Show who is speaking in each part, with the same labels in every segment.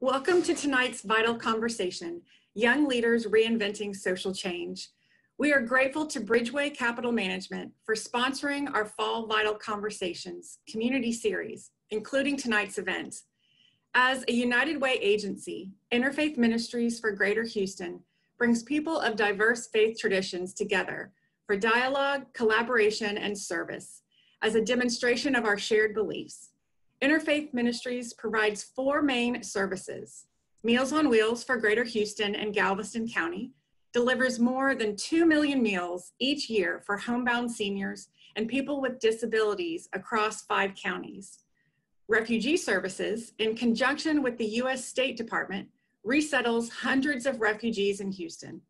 Speaker 1: Welcome to tonight's Vital Conversation, Young Leaders Reinventing Social Change. We are grateful to Bridgeway Capital Management for sponsoring our Fall Vital Conversations community series, including tonight's event. As a United Way agency, Interfaith Ministries for Greater Houston brings people of diverse faith traditions together for dialogue, collaboration, and service as a demonstration of our shared beliefs. Interfaith Ministries provides four main services. Meals on Wheels for Greater Houston and Galveston County delivers more than 2 million meals each year for homebound seniors and people with disabilities across five counties. Refugee Services, in conjunction with the U.S. State Department, resettles hundreds of refugees in Houston.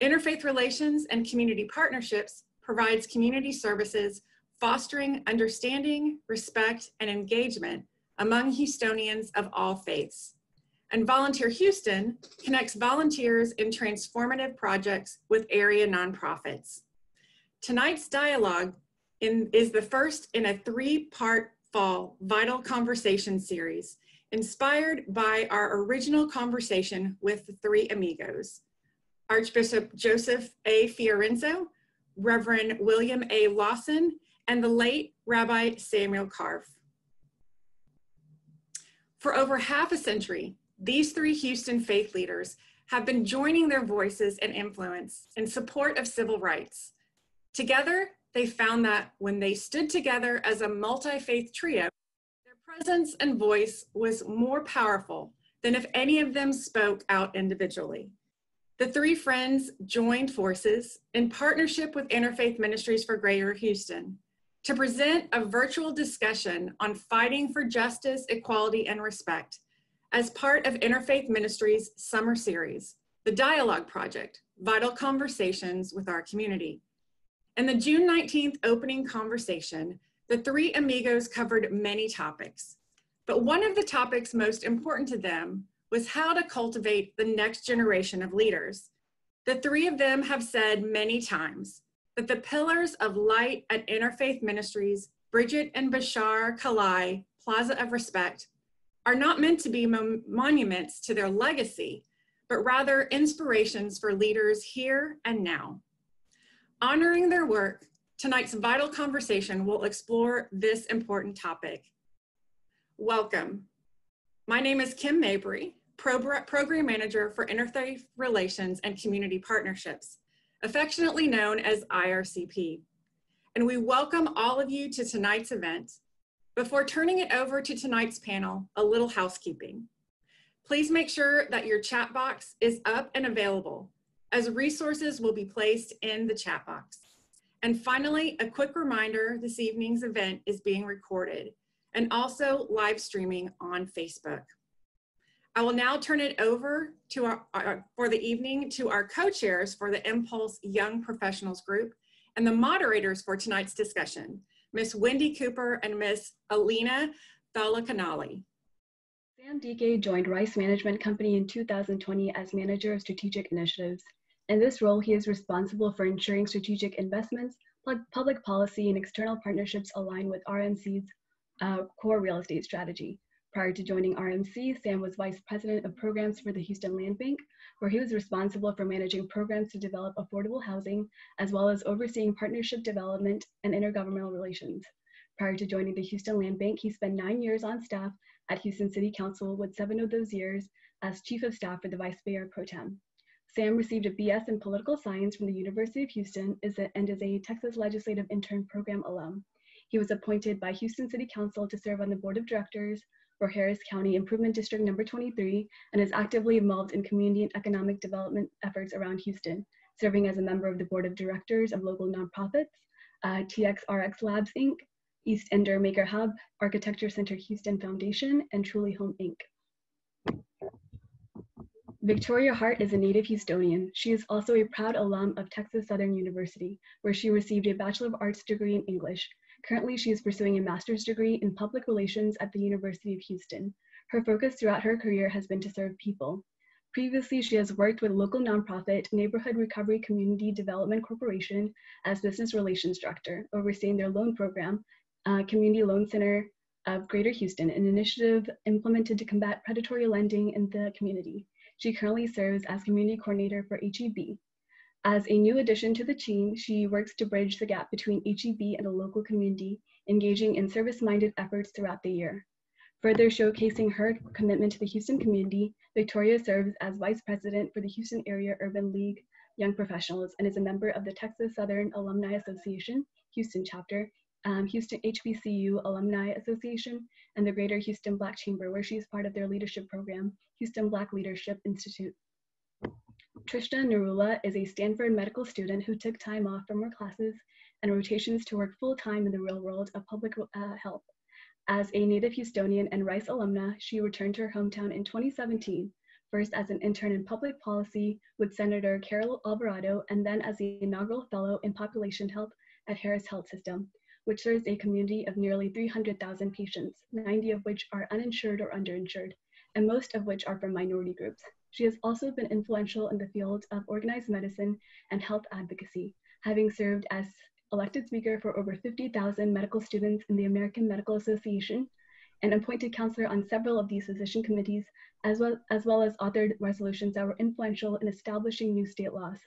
Speaker 1: Interfaith Relations and Community Partnerships provides community services fostering understanding, respect, and engagement among Houstonians of all faiths. And Volunteer Houston connects volunteers in transformative projects with area nonprofits. Tonight's dialogue in, is the first in a three-part fall Vital Conversation series, inspired by our original conversation with the three amigos. Archbishop Joseph A. Fiorenza, Reverend William A. Lawson, and the late Rabbi Samuel Karff. For over half a century, these three Houston faith leaders have been joining their voices and influence in support of civil rights. Together, they found that when they stood together as a multi-faith trio, their presence and voice was more powerful than if any of them spoke out individually. The three friends joined forces in partnership with Interfaith Ministries for Greater Houston to present a virtual discussion on fighting for justice, equality, and respect as part of Interfaith Ministries' summer series, the Dialogue Project, Vital Conversations with Our Community. In the June 19th opening conversation, the three amigos covered many topics, but one of the topics most important to them was how to cultivate the next generation of leaders. The three of them have said many times that the pillars of light at Interfaith Ministries, Bridget and Bashar Kalai, Plaza of Respect, are not meant to be monuments to their legacy, but rather inspirations for leaders here and now. Honoring their work, tonight's vital conversation will explore this important topic. Welcome. My name is Kim Mabry, Program Manager for Interfaith Relations and Community Partnerships affectionately known as IRCP. And we welcome all of you to tonight's event. Before turning it over to tonight's panel, a little housekeeping. Please make sure that your chat box is up and available as resources will be placed in the chat box. And finally, a quick reminder, this evening's event is being recorded and also live streaming on Facebook. I will now turn it over to our, our for the evening to our co-chairs for the Impulse Young Professionals Group and the moderators for tonight's discussion, Ms. Wendy Cooper and Ms. Alina Thalakanali.
Speaker 2: Sam Dike joined Rice Management Company in 2020 as Manager of Strategic Initiatives. In this role, he is responsible for ensuring strategic investments, public policy, and external partnerships align with RMC's uh, core real estate strategy. Prior to joining RMC, Sam was Vice President of Programs for the Houston Land Bank, where he was responsible for managing programs to develop affordable housing, as well as overseeing partnership development and intergovernmental relations. Prior to joining the Houston Land Bank, he spent nine years on staff at Houston City Council, with seven of those years as Chief of Staff for the Vice Mayor Pro Tem. Sam received a BS in Political Science from the University of Houston and is a Texas Legislative Intern Program alum. He was appointed by Houston City Council to serve on the Board of Directors for Harris County Improvement District number 23 and is actively involved in community and economic development efforts around Houston, serving as a member of the board of directors of local nonprofits, uh, TXRX Labs Inc., East Ender Maker Hub, Architecture Center Houston Foundation, and Truly Home Inc. Victoria Hart is a native Houstonian. She is also a proud alum of Texas Southern University, where she received a Bachelor of Arts degree in English Currently, she is pursuing a master's degree in public relations at the University of Houston. Her focus throughout her career has been to serve people. Previously, she has worked with local nonprofit Neighborhood Recovery Community Development Corporation as Business Relations Director, overseeing their loan program, uh, Community Loan Center of Greater Houston, an initiative implemented to combat predatory lending in the community. She currently serves as community coordinator for HEB. As a new addition to the team, she works to bridge the gap between HEB and the local community, engaging in service-minded efforts throughout the year. Further showcasing her commitment to the Houston community, Victoria serves as Vice President for the Houston Area Urban League Young Professionals and is a member of the Texas Southern Alumni Association, Houston chapter, um, Houston HBCU Alumni Association, and the Greater Houston Black Chamber, where she is part of their leadership program, Houston Black Leadership Institute. Trishna Narula is a Stanford medical student who took time off from her classes and rotations to work full time in the real world of public uh, health. As a native Houstonian and Rice alumna, she returned to her hometown in 2017, first as an intern in public policy with Senator Carol Alvarado, and then as the inaugural fellow in population health at Harris Health System, which serves a community of nearly 300,000 patients, 90 of which are uninsured or underinsured, and most of which are from minority groups. She has also been influential in the field of organized medicine and health advocacy, having served as elected speaker for over 50,000 medical students in the American Medical Association and appointed counselor on several of these physician committees, as well, as well as authored resolutions that were influential in establishing new state laws.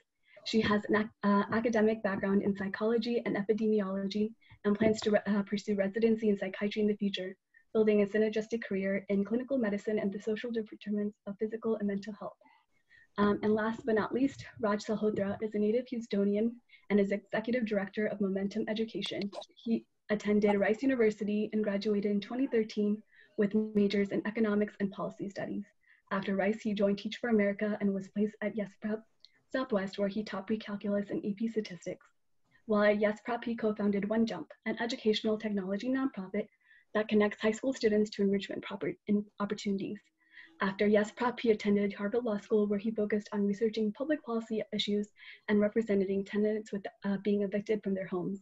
Speaker 2: She has an uh, academic background in psychology and epidemiology and plans to uh, pursue residency in psychiatry in the future, building a synergistic career in clinical medicine and the social determinants of physical and mental health. Um, and last but not least, Raj Salhotra is a native Houstonian and is executive director of Momentum Education. He attended Rice University and graduated in 2013 with majors in economics and policy studies. After Rice, he joined Teach for America and was placed at Yes Prep Southwest, where he taught pre-calculus and AP statistics. While at Yes Prep, he co-founded One Jump, an educational technology nonprofit that connects high school students to enrichment opportunities. After Yes Prep, he attended Harvard Law School, where he focused on researching public policy issues and representing tenants with uh, being evicted from their homes.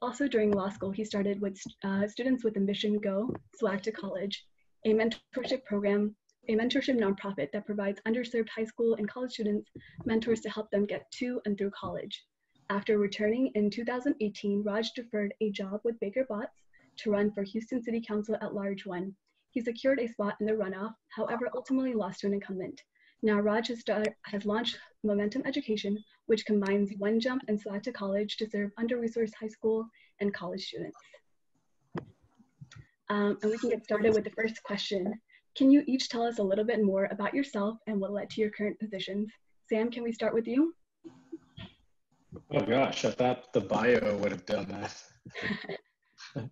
Speaker 2: Also during law school, he started with uh, students with Ambition Go, Swag to College, a mentorship program a mentorship nonprofit that provides underserved high school and college students mentors to help them get to and through college. After returning in 2018, Raj deferred a job with Baker Botts to run for Houston City Council at large one. He secured a spot in the runoff, however, ultimately lost to an incumbent. Now Raj has, has launched Momentum Education, which combines One Jump and to College to serve under-resourced high school and college students. Um, and we can get started with the first question. Can you each tell us a little bit more about yourself and what led to your current positions? Sam, can we start with you?
Speaker 3: Oh gosh, I thought the bio would have done that.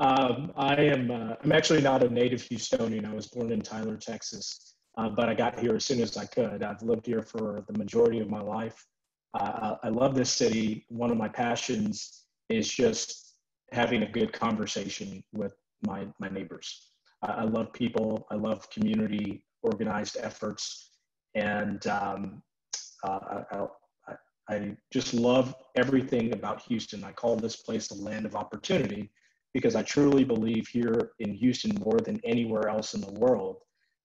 Speaker 3: um, I am. Uh, I'm actually not a native Houstonian. I was born in Tyler, Texas, uh, but I got here as soon as I could. I've lived here for the majority of my life. Uh, I love this city. One of my passions is just having a good conversation with my my neighbors. I love people. I love community organized efforts, and um, uh, I, I, I just love everything about Houston. I call this place a land of opportunity because I truly believe here in Houston more than anywhere else in the world,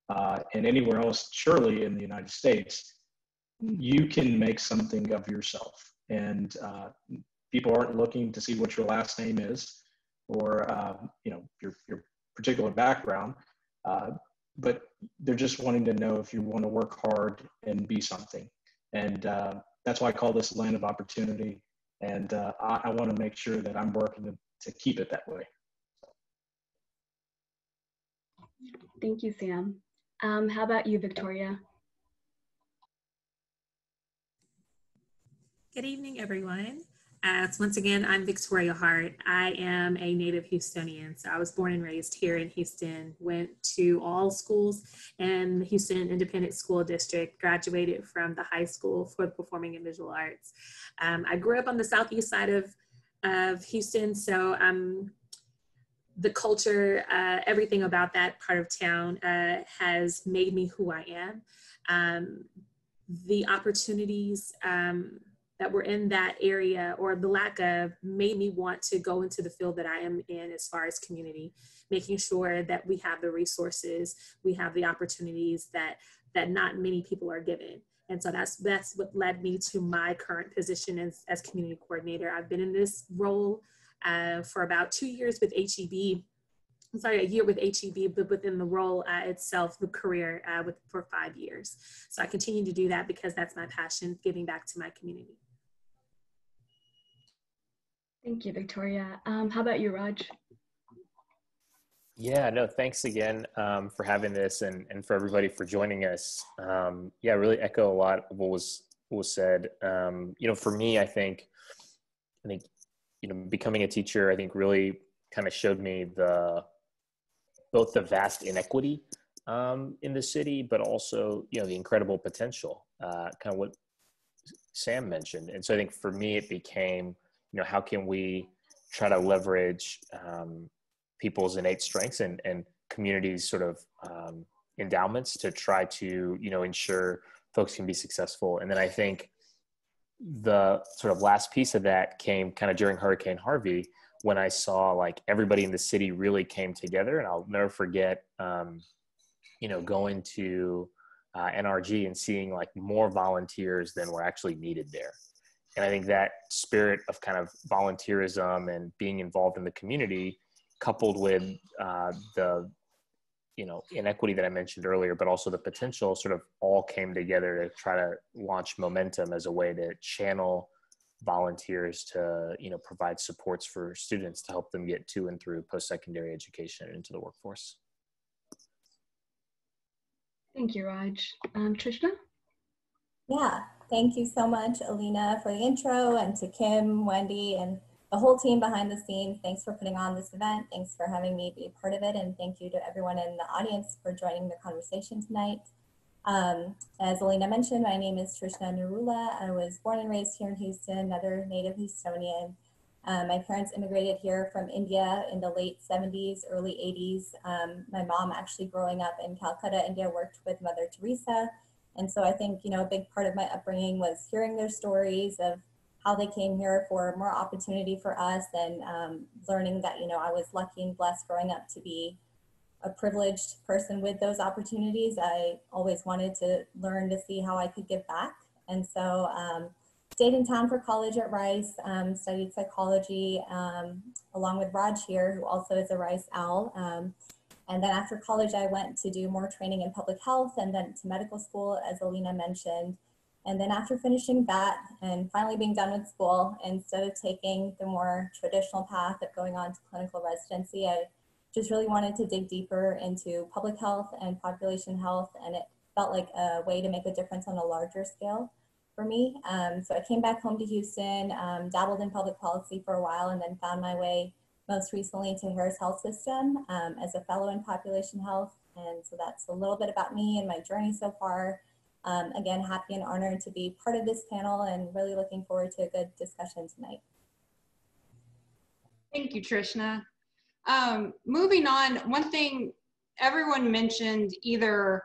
Speaker 3: uh, and anywhere else, surely in the United States, you can make something of yourself. And uh, people aren't looking to see what your last name is, or uh, you know your your particular background, uh, but they're just wanting to know if you want to work hard and be something. And uh, that's why I call this land of opportunity. And uh, I, I want to make sure that I'm working to keep it that way.
Speaker 2: Thank you, Sam. Um, how about you, Victoria?
Speaker 4: Good evening, everyone. Uh, once again, I'm Victoria Hart. I am a native Houstonian. So I was born and raised here in Houston, went to all schools in the Houston Independent School District, graduated from the high school for the performing and visual arts. Um, I grew up on the southeast side of, of Houston, so um, the culture, uh, everything about that part of town uh, has made me who I am. Um, the opportunities, um, that were in that area or the lack of made me want to go into the field that I am in as far as community, making sure that we have the resources, we have the opportunities that that not many people are given. And so that's that's what led me to my current position as, as community coordinator. I've been in this role uh, for about two years with HEB I'm sorry, a year with HEB, but within the role uh, itself, the career uh, with, for five years. So I continue to do that because that's my passion, giving back to my community.
Speaker 2: Thank you, Victoria. Um, how about you, Raj?
Speaker 5: Yeah, no, thanks again um, for having this and, and for everybody for joining us. Um, yeah, really echo a lot of what was what was said. Um, you know, for me, I think, I think, you know, becoming a teacher, I think really kind of showed me the both the vast inequity um, in the city, but also you know the incredible potential. Uh, kind of what Sam mentioned, and so I think for me, it became you know how can we try to leverage um, people's innate strengths and, and communities sort of um, endowments to try to you know ensure folks can be successful. And then i think the sort of last piece of that came kind of during hurricane harvey when i saw like everybody in the city really came together. And i'll never forget um, you know going to uh, nrg and seeing like more volunteers than were actually needed there. And i think that spirit of kind of volunteerism and being involved in the community coupled with uh, the you know inequity that I mentioned earlier, but also the potential, sort of all came together to try to launch momentum as a way to channel volunteers to you know provide supports for students to help them get to and through post-secondary education and into the workforce.
Speaker 2: Thank you, Raj. Um, Trishna?
Speaker 6: Yeah, thank you so much, Alina, for the intro, and to Kim, Wendy, and the whole team behind the scenes. Thanks for putting on this event. Thanks for having me be a part of it. And thank you to everyone in the audience for joining the conversation tonight. Um, as Alina mentioned, my name is Trishna Narula. I was born and raised here in Houston, another native Houstonian. Um, my parents immigrated here from India in the late 70s, early 80s. Um, my mom actually growing up in Calcutta, India, worked with Mother Teresa. And so I think, you know, a big part of my upbringing was hearing their stories of how they came here for more opportunity for us and um, learning that, you know, I was lucky and blessed growing up to be a privileged person with those opportunities. I always wanted to learn to see how I could give back. And so um, stayed in town for college at Rice, um, studied psychology um, along with Raj here, who also is a Rice OWL. Um, and then after college, I went to do more training in public health and then to medical school, as Alina mentioned. And then after finishing that and finally being done with school, instead of taking the more traditional path of going on to clinical residency, I just really wanted to dig deeper into public health and population health. And it felt like a way to make a difference on a larger scale for me. Um, so I came back home to Houston, um, dabbled in public policy for a while, and then found my way most recently to Harris Health System um, as a fellow in population health. And so that's a little bit about me and my journey so far. Um, again, happy and honored to be part of this panel and really looking forward to a good discussion tonight.
Speaker 7: Thank you, Trishna. Um, moving on, one thing everyone mentioned either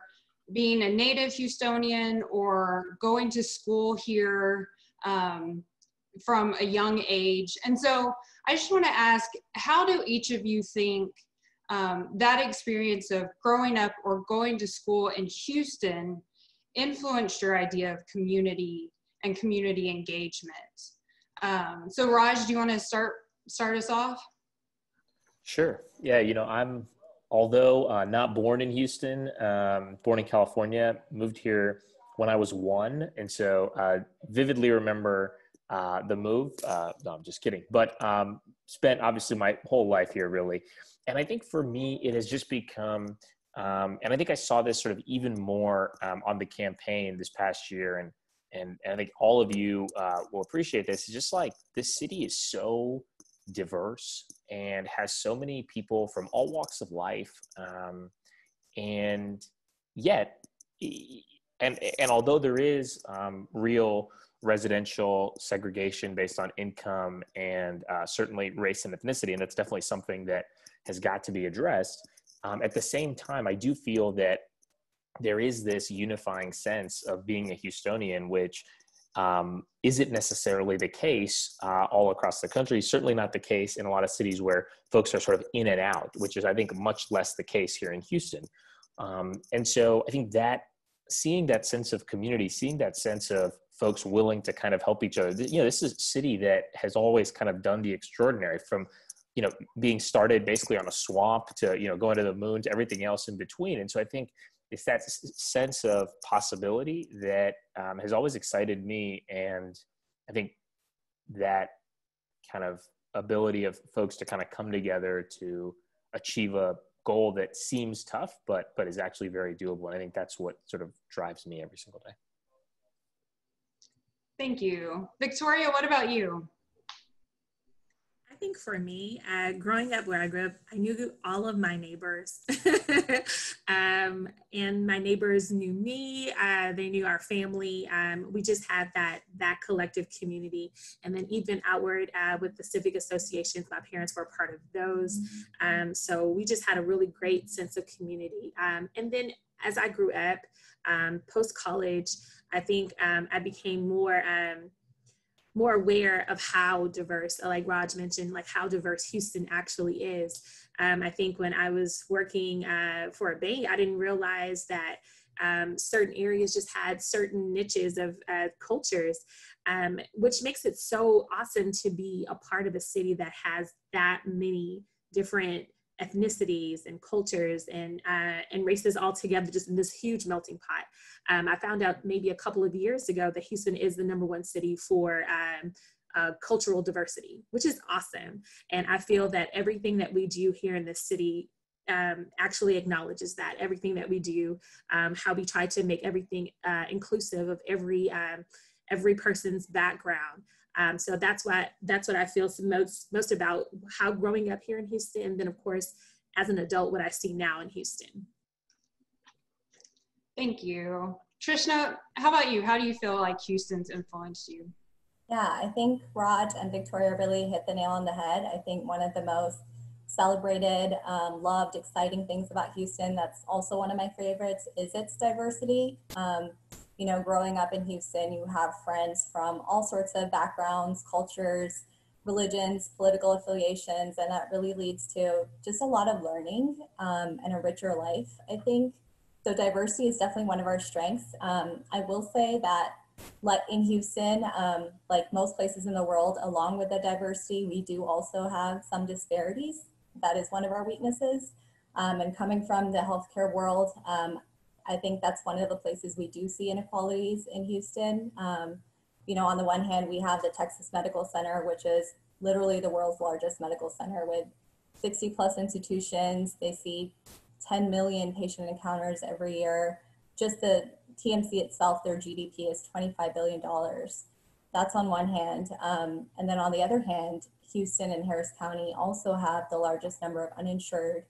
Speaker 7: being a native Houstonian or going to school here um, from a young age. And so I just want to ask, how do each of you think um, that experience of growing up or going to school in Houston influenced your idea of community and community engagement. Um, so Raj, do you want to start start us off?
Speaker 5: Sure. Yeah, you know, I'm although uh, not born in Houston, um, born in California, moved here when I was one, and so uh, vividly remember uh, the move. Uh, no, I'm just kidding. But um, spent obviously my whole life here, really. And I think for me, it has just become um, and I think I saw this sort of even more um, on the campaign this past year. And, and, and I think all of you uh, will appreciate this. It's just like this city is so diverse and has so many people from all walks of life. Um, and yet, and, and although there is um, real residential segregation based on income and uh, certainly race and ethnicity, and that's definitely something that has got to be addressed um, at the same time, I do feel that there is this unifying sense of being a Houstonian, which um, isn't necessarily the case uh, all across the country. Certainly not the case in a lot of cities where folks are sort of in and out, which is, I think, much less the case here in Houston. Um, and so I think that seeing that sense of community, seeing that sense of folks willing to kind of help each other, you know, this is a city that has always kind of done the extraordinary from you know being started basically on a swamp to you know going to the moon to everything else in between. And so i think it's that sense of possibility that um, has always excited me. And i think that kind of ability of folks to kind of come together to achieve a goal that seems tough but but is actually very doable. And i think that's what sort of drives me every single day.
Speaker 7: Thank you. Victoria what about you
Speaker 4: I think for me, uh, growing up where I grew up, I knew all of my neighbors. um, and my neighbors knew me. Uh, they knew our family. Um, we just had that that collective community. And then even outward uh, with the civic associations, my parents were part of those. Um, so we just had a really great sense of community. Um, and then as I grew up, um, post college, I think um, I became more more aware of how diverse, like Raj mentioned, like how diverse Houston actually is. Um, I think when I was working uh, for a bank, I didn't realize that um, certain areas just had certain niches of uh, cultures, um, which makes it so awesome to be a part of a city that has that many different ethnicities and cultures and uh, and races all together just in this huge melting pot. Um, I found out maybe a couple of years ago that Houston is the number one city for um, uh, cultural diversity, which is awesome. And I feel that everything that we do here in this city um, actually acknowledges that everything that we do, um, how we try to make everything uh, inclusive of every um, every person's background. Um, so that's what that's what I feel most most about how growing up here in Houston, and then of course as an adult, what I see now in Houston.
Speaker 7: Thank you, Trishna. How about you? How do you feel like Houston's influenced you?
Speaker 6: Yeah, I think Rod and Victoria really hit the nail on the head. I think one of the most celebrated, um, loved, exciting things about Houston, that's also one of my favorites, is its diversity. Um, you know, growing up in Houston, you have friends from all sorts of backgrounds, cultures, religions, political affiliations, and that really leads to just a lot of learning um, and a richer life, I think. So diversity is definitely one of our strengths. Um, I will say that like in Houston, um, like most places in the world, along with the diversity, we do also have some disparities. That is one of our weaknesses. Um, and coming from the healthcare world, um, I think that's one of the places we do see inequalities in Houston. Um, you know, on the one hand, we have the Texas Medical Center, which is literally the world's largest medical center with 60 plus institutions. They see 10 million patient encounters every year. Just the TMC itself, their GDP is $25 billion. That's on one hand. Um, and then on the other hand, Houston and Harris County also have the largest number of uninsured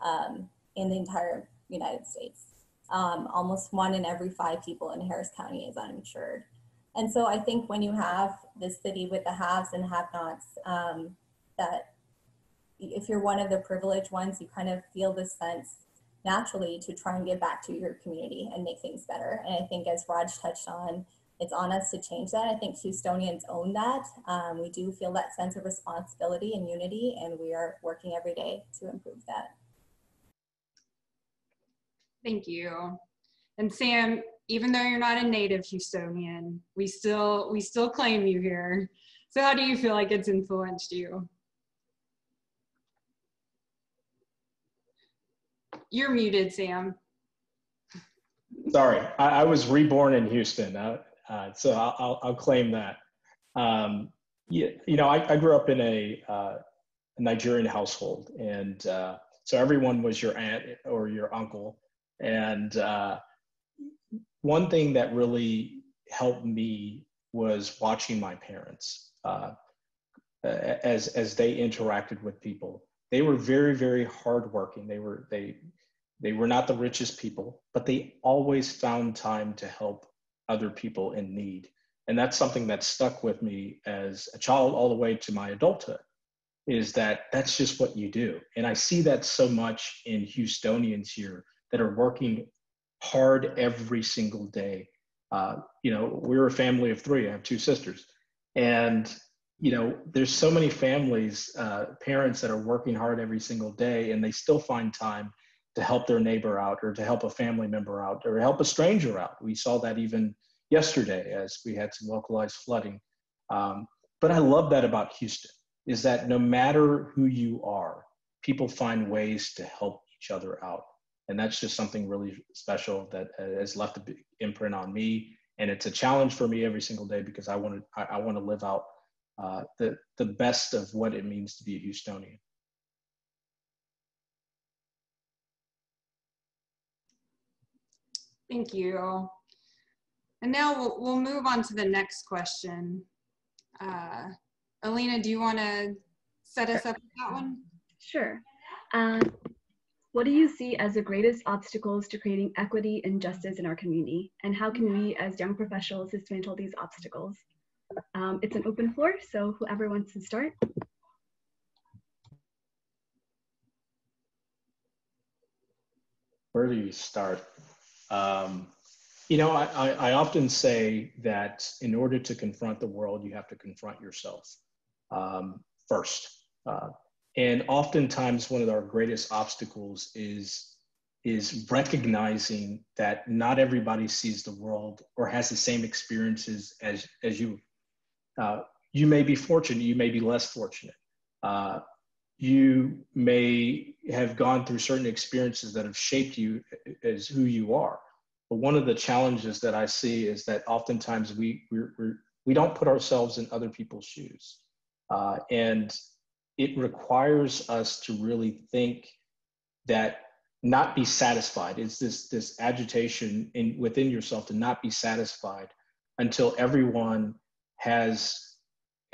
Speaker 6: um, in the entire United States um, almost one in every five people in Harris County is uninsured. And so I think when you have this city with the haves and have-nots, um, that if you're one of the privileged ones, you kind of feel this sense naturally to try and give back to your community and make things better. And I think as Raj touched on, it's on us to change that. I think Houstonians own that. Um, we do feel that sense of responsibility and unity, and we are working every day to improve that.
Speaker 7: Thank you. And Sam, even though you're not a native Houstonian, we still we still claim you here. So how do you feel like it's influenced you? You're muted, Sam.
Speaker 3: Sorry, I, I was reborn in Houston, uh, uh, so I'll, I'll, claim that. Um, you, you know, I, I, grew up in a, uh, Nigerian household, and uh, so everyone was your aunt or your uncle. And uh, one thing that really helped me was watching my parents uh, as as they interacted with people. They were very very hardworking. They were they they were not the richest people, but they always found time to help other people in need. And that's something that stuck with me as a child all the way to my adulthood is that that's just what you do. And I see that so much in Houstonians here that are working hard every single day. Uh, you know, we're a family of three. I have two sisters, and you know, there's so many families, uh, parents that are working hard every single day, and they still find time to help their neighbor out, or to help a family member out, or help a stranger out. We saw that even yesterday as we had some localized flooding. Um, but I love that about Houston is that no matter who you are, people find ways to help each other out. And that's just something really special that has left an imprint on me. And it's a challenge for me every single day because I want to, I, I want to live out uh, the, the best of what it means to be a Houstonian.
Speaker 7: Thank you. And now we'll, we'll move on to the next question. Uh, Alina, do you want to set us up with that one?
Speaker 2: Sure. Uh, what do you see as the greatest obstacles to creating equity and justice in our community? And how can we, as young professionals, dismantle these obstacles? Um, it's an open floor, so whoever wants to start.
Speaker 3: Where do you start? Um, you know, I, I, often say that in order to confront the world, you have to confront yourself um, first. Uh, and oftentimes, one of our greatest obstacles is is recognizing that not everybody sees the world or has the same experiences as as you. Uh, you may be fortunate, you may be less fortunate. Uh, you may have gone through certain experiences that have shaped you as who you are. But one of the challenges that I see is that oftentimes we we're, we're, we do not put ourselves in other people's shoes, uh, and it requires us to really think that not be satisfied. It's this this agitation in within yourself to not be satisfied until everyone has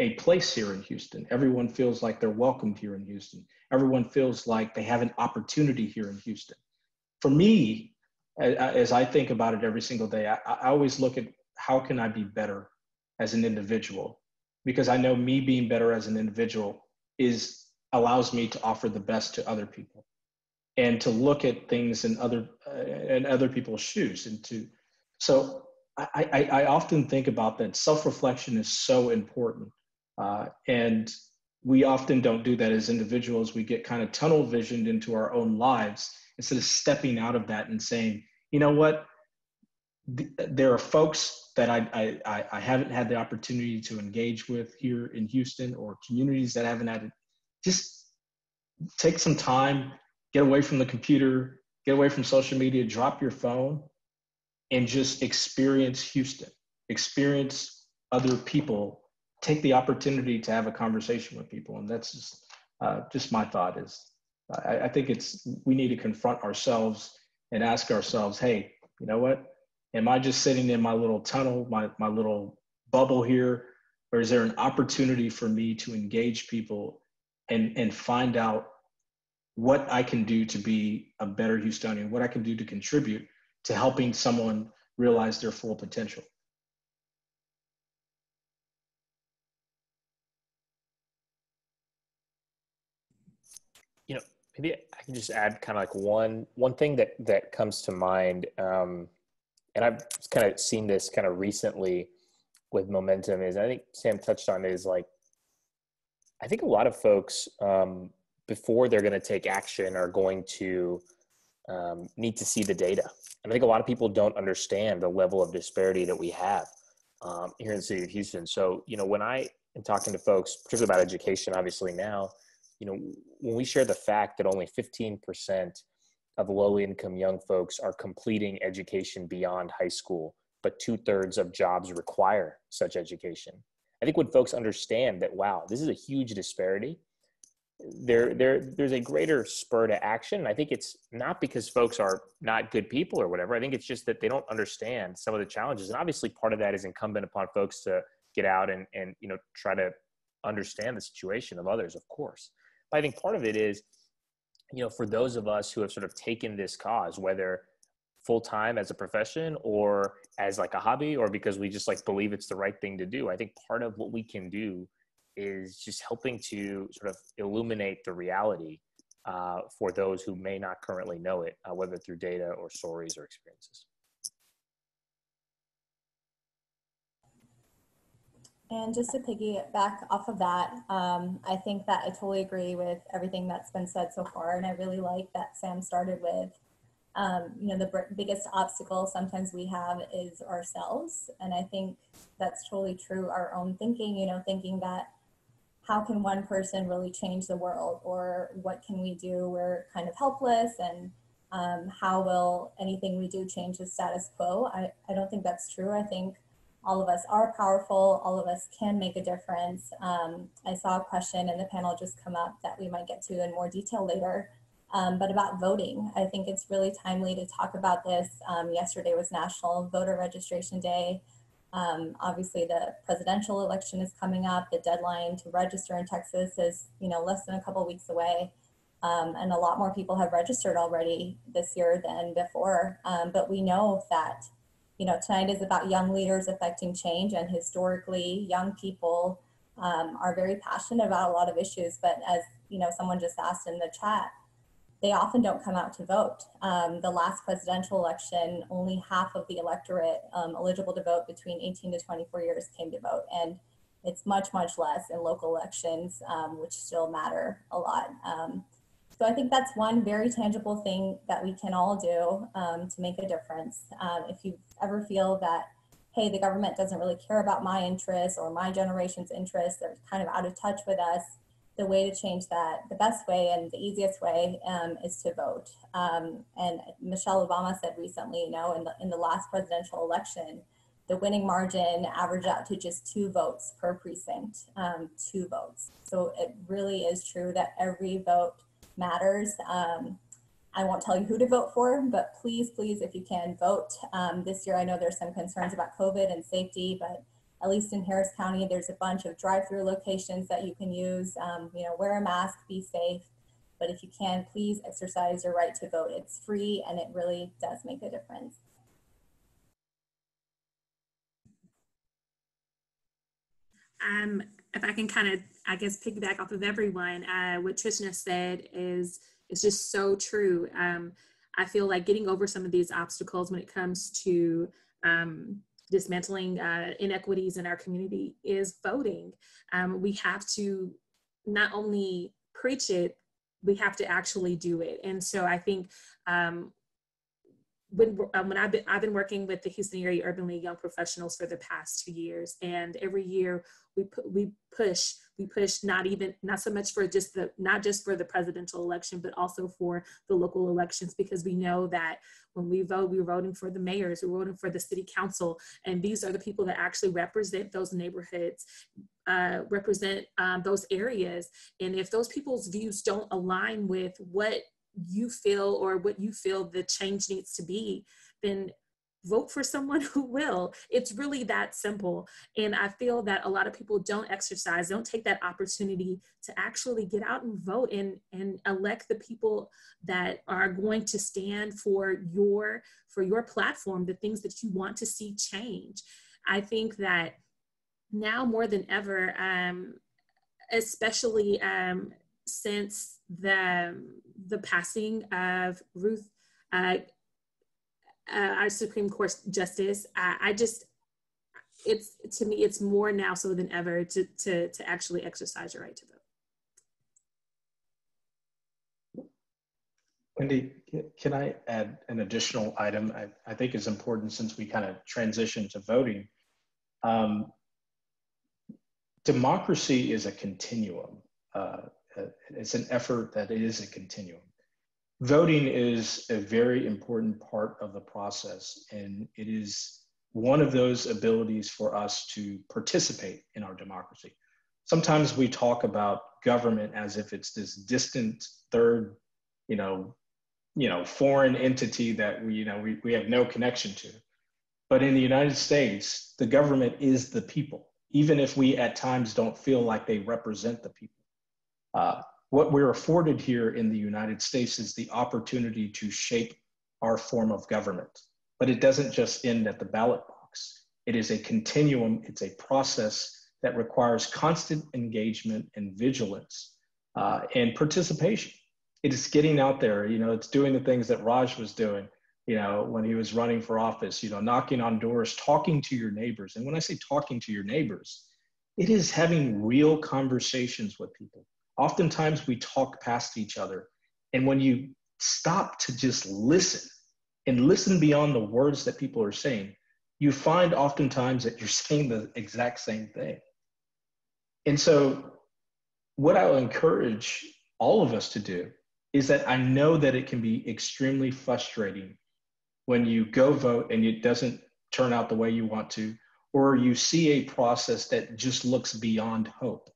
Speaker 3: a place here in Houston. Everyone feels like they're welcomed here in Houston. Everyone feels like they have an opportunity here in Houston. For me, as I think about it every single day, I, I always look at how can I be better as an individual? Because I know me being better as an individual is allows me to offer the best to other people and to look at things in other uh, in other people's shoes and to so I, I, I often think about that self-reflection is so important uh, and we often don't do that as individuals. We get kind of tunnel visioned into our own lives instead of stepping out of that and saying, you know what, there are folks that I, I, I haven't had the opportunity to engage with here in Houston or communities that haven't had it. Just take some time, get away from the computer, get away from social media, drop your phone, and just experience Houston, experience other people take the opportunity to have a conversation with people. And that's just, uh, just my thought is I, I think it's, we need to confront ourselves and ask ourselves, hey, you know what? Am I just sitting in my little tunnel, my, my little bubble here? Or is there an opportunity for me to engage people and, and find out what I can do to be a better Houstonian, what I can do to contribute to helping someone realize their full potential?
Speaker 5: You know maybe I can just add kind of like one one thing that that comes to mind, um, and I've kind of seen this kind of recently with momentum. Is I think Sam touched on is like I think a lot of folks um, before they're going to take action are going to um, need to see the data. And I think a lot of people don't understand the level of disparity that we have um, here in the city of Houston. So, you know, when I am talking to folks, particularly about education, obviously now, you know, when we share the fact that only 15% of low income young folks are completing education beyond high school, but two thirds of jobs require such education. I think when folks understand that, wow, this is a huge disparity, there, there, there's a greater spur to action. I think it's not because folks are not good people or whatever. I think it's just that they don't understand some of the challenges. And obviously part of that is incumbent upon folks to get out and, and you know, try to understand the situation of others, of course. But I think part of it is, you know, for those of us who have sort of taken this cause, whether full time as a profession or as like a hobby or because we just like believe it's the right thing to do, I think part of what we can do is just helping to sort of illuminate the reality uh, for those who may not currently know it, uh, whether through data or stories or experiences.
Speaker 6: And just to piggyback off of that, um, I think that I totally agree with everything that's been said so far. And I really like that Sam started with, um, you know, the biggest obstacle sometimes we have is ourselves. And I think that's totally true. Our own thinking, you know, thinking that how can one person really change the world or what can we do? We're kind of helpless and um, how will anything we do change the status quo? I, I don't think that's true. I think all of us are powerful. All of us can make a difference. Um, I saw a question in the panel just come up that we might get to in more detail later, um, but about voting. I think it's really timely to talk about this. Um, yesterday was National Voter Registration Day. Um, obviously, the presidential election is coming up. The deadline to register in Texas is, you know, less than a couple weeks away. Um, and a lot more people have registered already this year than before. Um, but we know that, you know, tonight is about young leaders affecting change, and historically, young people um, are very passionate about a lot of issues. But as you know, someone just asked in the chat, they often don't come out to vote. Um, the last presidential election, only half of the electorate um, eligible to vote between 18 to 24 years came to vote. And it's much, much less in local elections, um, which still matter a lot. So I think that's one very tangible thing that we can all do um, to make a difference. Um, if you ever feel that, hey, the government doesn't really care about my interests or my generation's interests, they're kind of out of touch with us, the way to change that, the best way and the easiest way um, is to vote. Um, and Michelle Obama said recently, you know, in the, in the last presidential election, the winning margin averaged out to just two votes per precinct, um, two votes. So it really is true that every vote matters. Um, I won't tell you who to vote for, but please, please, if you can vote. Um, this year, I know there's some concerns about COVID and safety, but at least in Harris County, there's a bunch of drive-through locations that you can use. Um, you know, wear a mask, be safe. But if you can, please exercise your right to vote. It's free and it really does make a difference.
Speaker 4: Um, if I can kind of, I guess, piggyback off of everyone, uh, what Trishna said is is just so true. Um, I feel like getting over some of these obstacles when it comes to um, dismantling uh, inequities in our community is voting. Um, we have to not only preach it, we have to actually do it. And so I think um, when, um, when I've been, I've been working with the Houston Area Urban League Young Professionals for the past two years, and every year we we push we push not even not so much for just the not just for the presidential election, but also for the local elections because we know that when we vote, we're voting for the mayors, we're voting for the city council, and these are the people that actually represent those neighborhoods, uh, represent um, those areas, and if those people's views don't align with what you feel or what you feel the change needs to be, then vote for someone who will. It's really that simple. And I feel that a lot of people don't exercise, don't take that opportunity to actually get out and vote and, and elect the people that are going to stand for your for your platform, the things that you want to see change. I think that now more than ever, um, especially um, since the the passing of Ruth, uh, uh, our Supreme Court Justice, I, I, just it's to me it's more now so than ever to to to actually exercise your right to
Speaker 3: vote. Wendy, can I add an additional item I, I think is important since we kind of transition to voting? Um, democracy is a continuum. Uh, it's an effort that is a continuum. Voting is a very important part of the process, and it is one of those abilities for us to participate in our democracy. Sometimes we talk about government as if it's this distant third, you know, you know, foreign entity that we, you know, we, we have no connection to. But in the United States, the government is the people, even if we at times don't feel like they represent the people. Uh, what we're afforded here in the United States is the opportunity to shape our form of government. But it doesn't just end at the ballot box. It is a continuum, it's a process that requires constant engagement and vigilance uh, and participation. It is getting out there, you know, it's doing the things that Raj was doing, you know, when he was running for office, you know, knocking on doors, talking to your neighbors. And when I say talking to your neighbors, it is having real conversations with people oftentimes we talk past each other. And when you stop to just listen and listen beyond the words that people are saying, you find oftentimes that you're saying the exact same thing. And so what I'll encourage all of us to do is that I know that it can be extremely frustrating when you go vote and it doesn't turn out the way you want to, or you see a process that just looks beyond hope.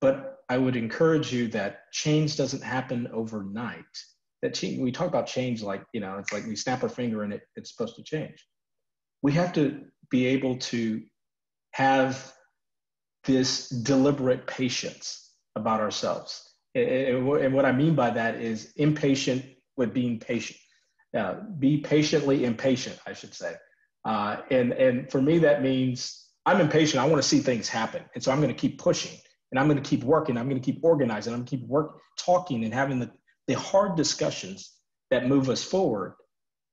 Speaker 3: But I would encourage you that change doesn't happen overnight. That change, we talk about change like, you know, it's like we snap our finger and it, it's supposed to change. We have to be able to have this deliberate patience about ourselves. And what I mean by that is impatient with being patient. Uh, be patiently impatient, I should say. Uh, and, and for me, that means I'm impatient. I want to see things happen. And so I'm going to keep pushing and I'm going to keep working. I'm going to keep organizing. I'm going to keep work, talking and having the, the hard discussions that move us forward.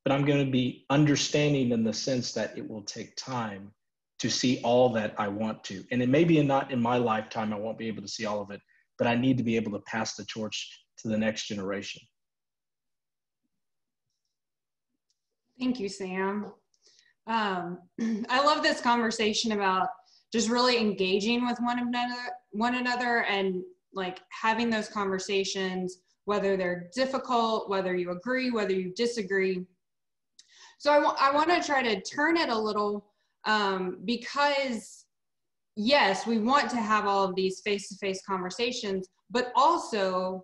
Speaker 3: But I'm going to be understanding in the sense that it will take time to see all that I want to. And it may be not in my lifetime, I won't be able to see all of it, but I need to be able to pass the torch to the next generation.
Speaker 7: Thank you, Sam. Um, I love this conversation about just really engaging with one another, one another, and like having those conversations, whether they're difficult, whether you agree, whether you disagree. So I, I want to try to turn it a little um, because yes, we want to have all of these face-to-face conversations, but also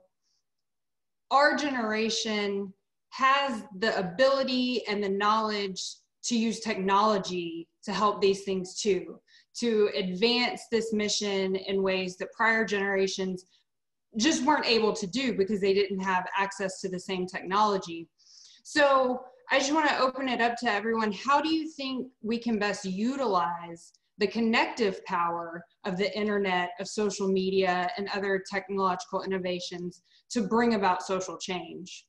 Speaker 7: our generation has the ability and the knowledge to use technology to help these things too, to advance this mission in ways that prior generations just weren't able to do because they didn't have access to the same technology. So I just want to open it up to everyone. How do you think we can best utilize the connective power of the internet, of social media, and other technological innovations to bring about social change?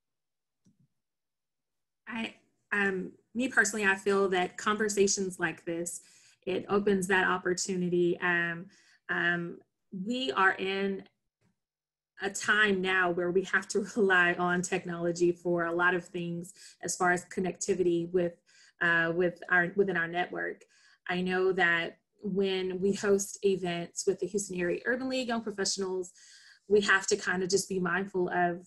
Speaker 4: I, um, me personally, I feel that conversations like this, it opens that opportunity. Um, um, we are in a time now where we have to rely on technology for a lot of things as far as connectivity with uh, with our within our network. I know that when we host events with the Houston Area Urban League Young Professionals, we have to kind of just be mindful of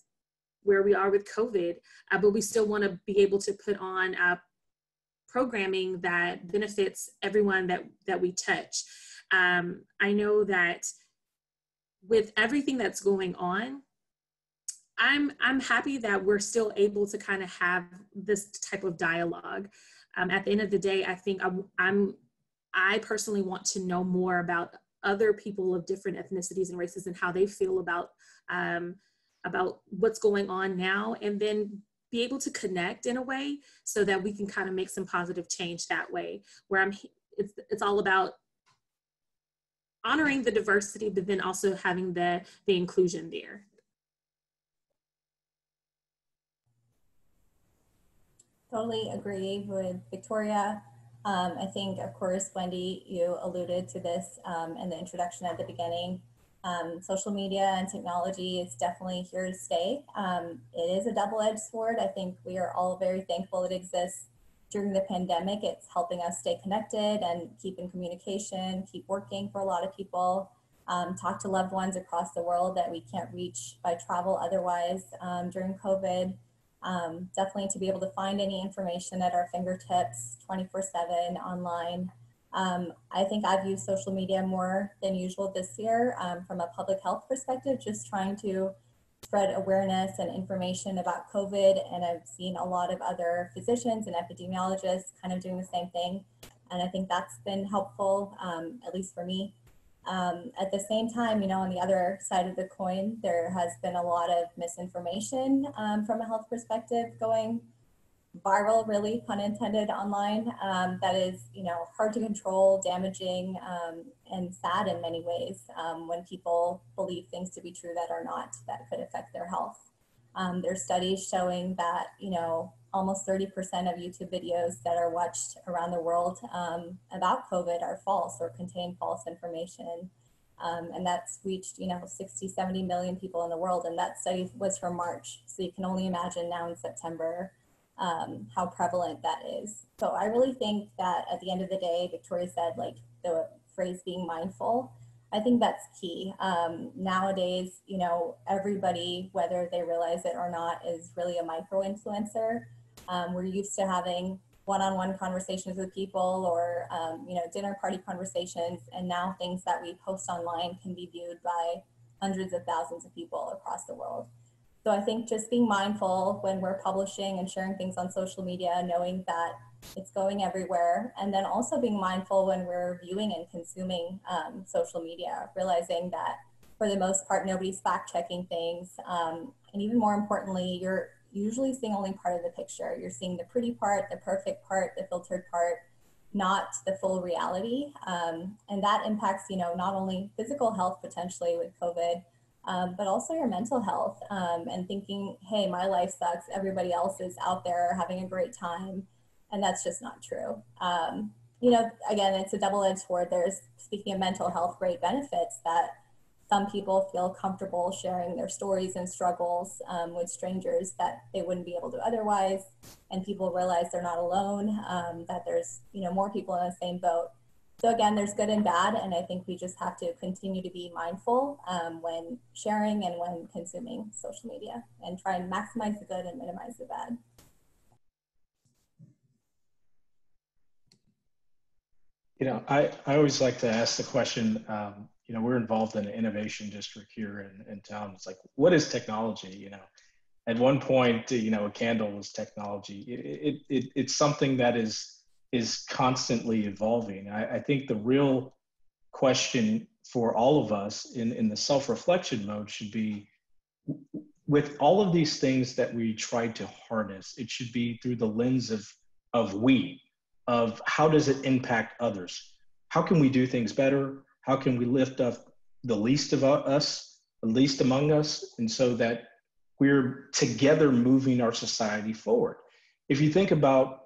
Speaker 4: where we are with COVID, uh, but we still want to be able to put on uh, programming that benefits everyone that that we touch. Um, I know that with everything that's going on, I'm I'm happy that we're still able to kind of have this type of dialogue. Um, at the end of the day, I think I'm, I'm I personally want to know more about other people of different ethnicities and races and how they feel about um, about what's going on now, and then be able to connect in a way so that we can kind of make some positive change that way. Where I'm, it's it's all about honoring the diversity, but then also having the, the inclusion there.
Speaker 6: Totally agree with Victoria. Um, I think, of course, Wendy, you alluded to this um, in the introduction at the beginning. Um, social media and technology is definitely here to stay. Um, it is a double-edged sword. I think we are all very thankful it exists during the pandemic, it's helping us stay connected and keep in communication, keep working for a lot of people, um, talk to loved ones across the world that we can't reach by travel otherwise um, during COVID. Um, definitely to be able to find any information at our fingertips 24 7 online. Um, I think I've used social media more than usual this year um, from a public health perspective, just trying to spread awareness and information about COVID. And I've seen a lot of other physicians and epidemiologists kind of doing the same thing. And I think that's been helpful, um, at least for me. Um, at the same time, you know, on the other side of the coin, there has been a lot of misinformation um, from a health perspective going viral, really, pun intended, online. Um, that is, you know, hard to control, damaging, um, and sad in many ways um, when people believe things to be true that are not, that could affect their health. Um, there's studies showing that, you know, almost 30% of YouTube videos that are watched around the world um, about COVID are false or contain false information. Um, and that's reached, you know, 60, 70 million people in the world. And that study was from March. So you can only imagine now in September um, how prevalent that is. So I really think that at the end of the day, Victoria said like the phrase being mindful. I think that's key. Um, nowadays, you know, everybody, whether they realize it or not, is really a micro influencer. Um, we're used to having one-on-one conversations with people or um, you know dinner party conversations and now things that we post online can be viewed by hundreds of thousands of people across the world so i think just being mindful when we're publishing and sharing things on social media knowing that it's going everywhere and then also being mindful when we're viewing and consuming um, social media realizing that for the most part nobody's fact checking things um, and even more importantly you're usually seeing only part of the picture. You're seeing the pretty part, the perfect part, the filtered part, not the full reality. Um, and that impacts, you know, not only physical health potentially with COVID, um, but also your mental health um, and thinking, hey, my life sucks. Everybody else is out there having a great time. And that's just not true. Um, you know, again, it's a double edged sword. There's, speaking of mental health, great benefits that some people feel comfortable sharing their stories and struggles um, with strangers that they wouldn't be able to otherwise and people realize they're not alone um, that there's you know more people in the same boat so again there's good and bad and i think we just have to continue to be mindful um, when sharing and when consuming social media and try and maximize the good and minimize the bad
Speaker 3: you know i, I always like to ask the question um, you know, we're involved in an innovation district here in, in town. It's like, what is technology? You know, at one point, you know, a candle was technology. It, it, it it's something that is is constantly evolving. I, I think the real question for all of us in, in the self-reflection mode should be with all of these things that we try to harness, it should be through the lens of of we, of how does it impact others? How can we do things better? how can we lift up the least of us, the least among us, and so that we're together moving our society forward. If you think about,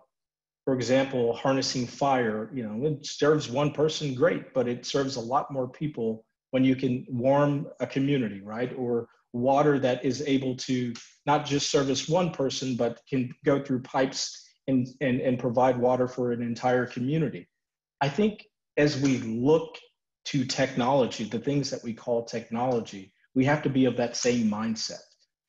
Speaker 3: for example, harnessing fire, you know, it serves one person, great, but it serves a lot more people when you can warm a community, right? Or water that is able to not just service one person, but can go through pipes and, and, and provide water for an entire community. I think as we look to technology, the things that we call technology, we have to be of that same mindset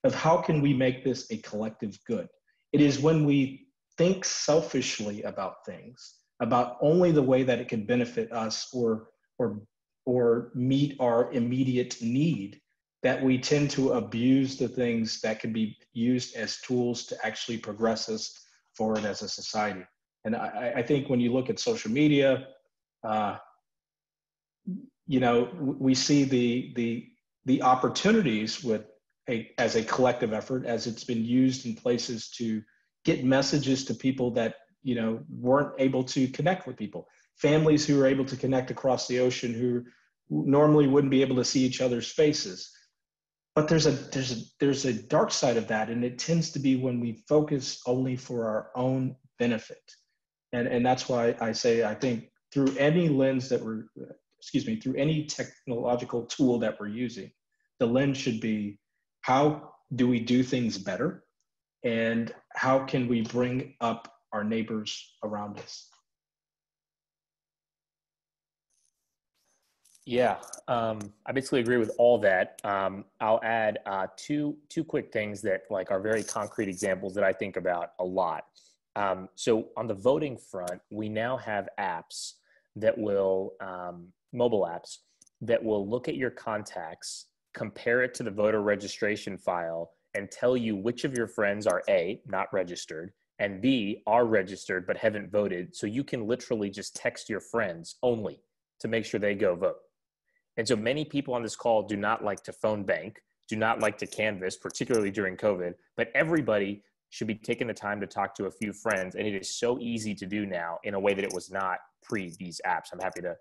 Speaker 3: of how can we make this a collective good? It is when we think selfishly about things, about only the way that it can benefit us or or or meet our immediate need that we tend to abuse the things that can be used as tools to actually progress us forward as a society. And I, I think when you look at social media, uh, you know, we see the the the opportunities with a as a collective effort as it's been used in places to get messages to people that you know weren't able to connect with people. Families who are able to connect across the ocean who normally wouldn't be able to see each other's faces. But there's a there's a there's a dark side of that and it tends to be when we focus only for our own benefit. And and that's why i say i think through any lens that we're excuse me, through any technological tool that we're using, the lens should be how do we do things better? And how can we bring up our neighbors around us?
Speaker 5: Yeah, um, I basically agree with all that. Um, I'll add uh, two two quick things that like are very concrete examples that I think about a lot. Um, so on the voting front, we now have apps that will um, mobile apps that will look at your contacts, compare it to the voter registration file, and tell you which of your friends are A, not registered, and B, are registered but haven't voted. So you can literally just text your friends only to make sure they go vote. And so many people on this call do not like to phone bank, do not like to canvass, particularly during COVID, but everybody should be taking the time to talk to a few friends. And it is so easy to do now in a way that it was not pre these apps. I'm happy to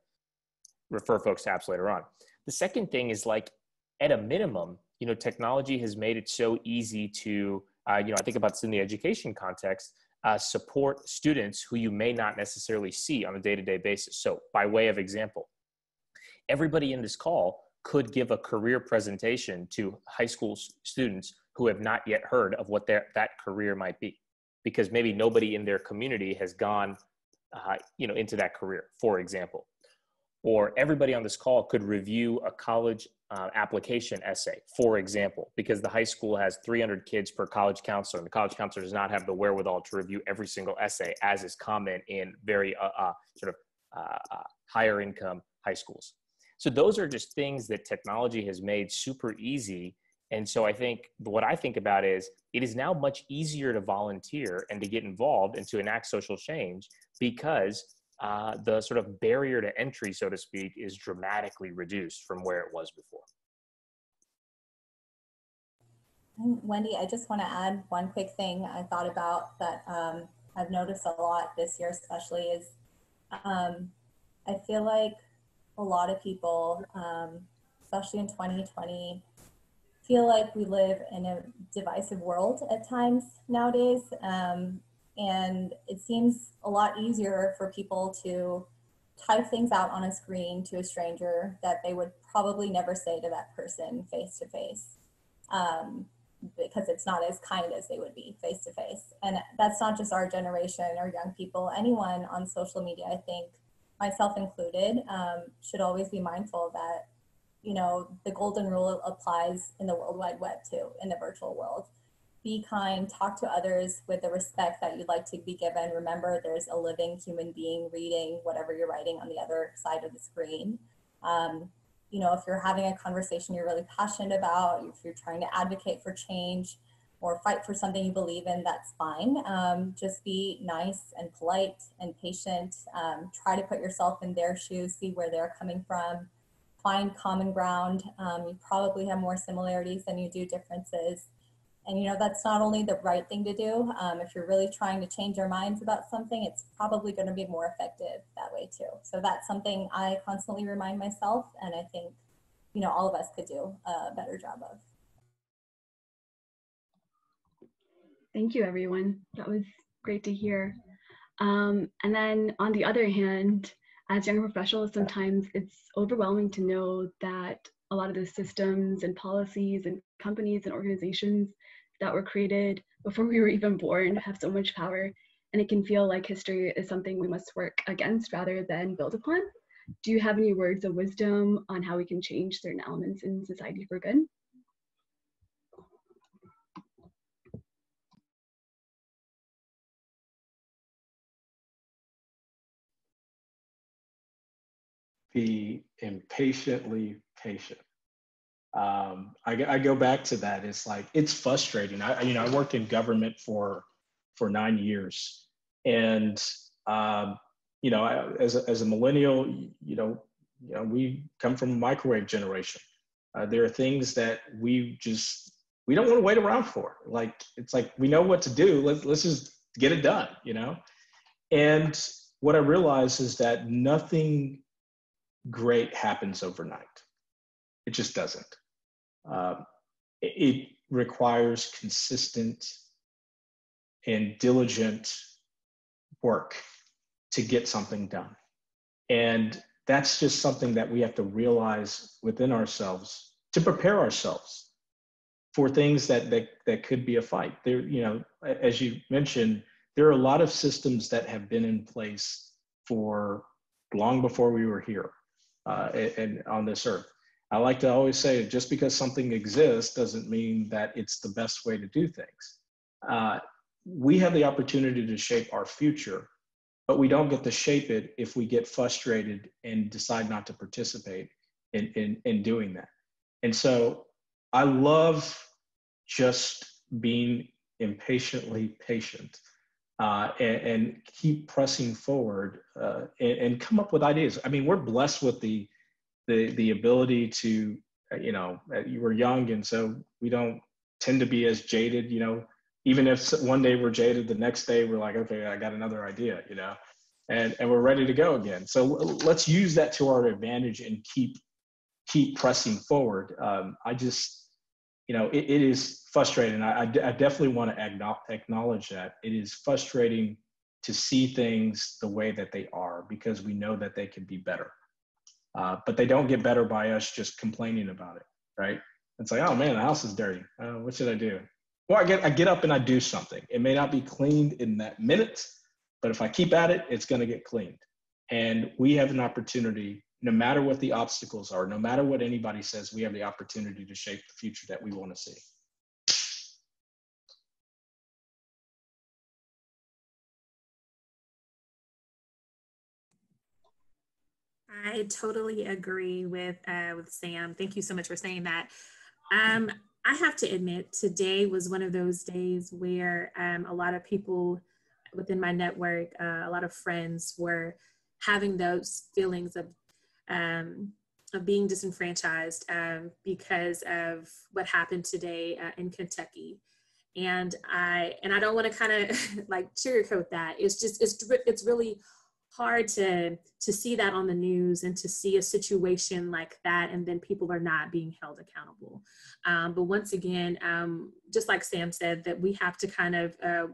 Speaker 5: refer folks to apps later on. The second thing is like at a minimum, you know, technology has made it so easy to, uh, you know, I think about this in the education context, uh, support students who you may not necessarily see on a day-to-day basis. So by way of example, everybody in this call could give a career presentation to high school students who have not yet heard of what their, that career might be because maybe nobody in their community has gone uh, you know into that career for example or everybody on this call could review a college uh, application essay, for example, because the high school has 300 kids per college counselor, and the college counselor does not have the wherewithal to review every single essay, as is common in very uh, uh, sort of uh, uh, higher income high schools. So those are just things that technology has made super easy. And so I think what I think about is it is now much easier to volunteer and to get involved and to enact social change because uh, the sort of barrier to entry, so to speak, is dramatically reduced from where it was before.
Speaker 6: Wendy, I just want to add one quick thing I thought about that um, I've noticed a lot this year, especially is um, I feel like a lot of people, um, especially in 2020, feel like we live in a divisive world at times nowadays. Um, and it seems a lot easier for people to type things out on a screen to a stranger that they would probably never say to that person face to face because it's not as kind as they would be face to face. And that's not just our generation or young people, anyone on social media, I think, myself included, um, should always be mindful that, you know, the golden rule applies in the World Wide Web too, in the virtual world be kind, talk to others with the respect that you'd like to be given. Remember, there's a living human being reading whatever you're writing on the other side of the screen. Um, you know, if you're having a conversation you're really passionate about, if you're trying to advocate for change or fight for something you believe in, that's fine. Um, just be nice and polite and patient. Um, try to put yourself in their shoes, see where they're coming from, find common ground. Um, you probably have more similarities than you do differences and you know, that's not only the right thing to do. Um, if you're really trying to change your minds about something, it's probably going to be more effective that way too. So that's something I constantly remind myself, and I think, you know, all of us could do a better job of.
Speaker 2: Thank you, everyone. That was great to hear. Um, and then on the other hand, as young professionals, sometimes it's overwhelming to know that a lot of the systems and policies and companies and organizations that were created before we were even born have so much power and it can feel like history is something we must work against rather than build upon. Do you have any words of wisdom on how we can change certain elements in society for good?
Speaker 3: Be impatiently patient um, I, I, go back to that. It's like it's frustrating. I you know I worked in government for for nine years, and um, you know I, as a, as a millennial, you know you know we come from a microwave generation. Uh, there are things that we just we don't want to wait around for. Like it's like we know what to do. Let's let's just get it done. You know, and what I realize is that nothing great happens overnight. It just doesn't. Um, it requires consistent and diligent work to get something done. And that's just something that we have to realize within ourselves to prepare ourselves for things that, that, that could be a fight. There, you know, as you mentioned, there are a lot of systems that have been in place for long before we were here uh, and, and on this earth. I like to always say just because something exists doesn't mean that it's the best way to do things. Uh, we have the opportunity to shape our future, but we don't get to shape it if we get frustrated and decide not to participate in, in, in doing that. And so I love just being impatiently patient uh, and, and, keep pressing forward uh, and, and come up with ideas. I mean, we're blessed with the the the ability to uh, you know uh, you were young and so we don't tend to be as jaded you know. Even if one day we're jaded the next day we're like okay i got another idea you know and and we're ready to go again. So let's use that to our advantage and keep keep pressing forward. Um, i just you know it, it is frustrating. I, I definitely want to acknowledge that. It is frustrating to see things the way that they are because we know that they can be better uh, but they don't get better by us just complaining about it, right? It's like, oh man, the house is dirty. Uh, what should I do? Well, I get I get up and I do something. It may not be cleaned in that minute, but if I keep at it, it's going to get cleaned. And we have an opportunity no matter what the obstacles are, no matter what anybody says, we have the opportunity to shape the future that we want to see.
Speaker 4: I totally agree with uh, with Sam. Thank you so much for saying that. Um, I have to admit, today was one of those days where um, a lot of people within my network, uh, a lot of friends were having those feelings of um, of being disenfranchised um, because of what happened today uh, in Kentucky. And I and I don't want to kind of like sugarcoat that. It's just it's it's really hard to to see that on the news and to see a situation like that and then people are not being held accountable. Um, but once again um, just like sam said that we have to kind of uh,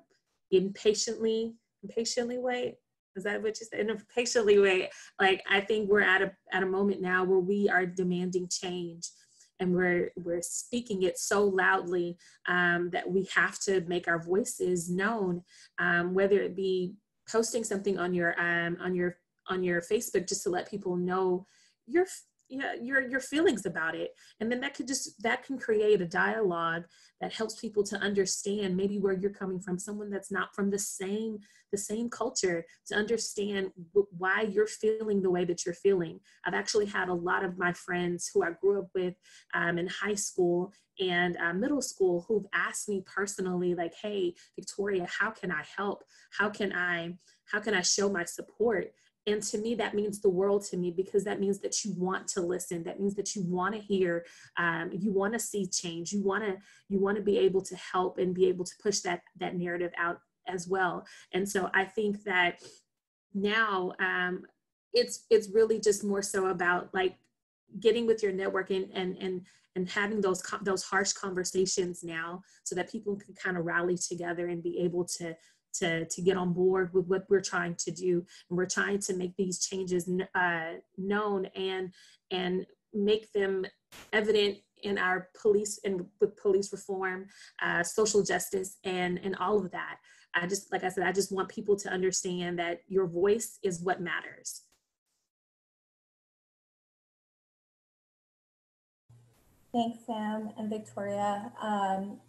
Speaker 4: impatiently impatiently wait. Is that what you said? In a patiently wait. Like i think we're at a at a moment now where we are demanding change and we're we're speaking it so loudly um, that we have to make our voices known um, whether it be posting something on your um, on your on your Facebook just to let people know your yeah, your your feelings about it. And then that could just that can create a dialogue that helps people to understand maybe where you're coming from someone that's not from the same the same culture to understand why you're feeling the way that you're feeling. I've actually had a lot of my friends who i grew up with um, in high school and uh, middle school who've asked me personally like hey victoria how can i help? How can i how can i show my support and to me that means the world to me because that means that you want to listen. That means that you want to hear um, you want to see change. You want to you want to be able to help and be able to push that that narrative out as well. And so i think that now um, it's it's really just more so about like getting with your network and and and, and having those those harsh conversations now so that people can kind of rally together and be able to to, to get on board with what we're trying to do. And we're trying to make these changes uh, known and, and make them evident in our police and with police reform, uh, social justice, and, and all of that. I just, like I said, I just want people to understand that your voice is what matters.
Speaker 6: Thanks, Sam and Victoria. Um,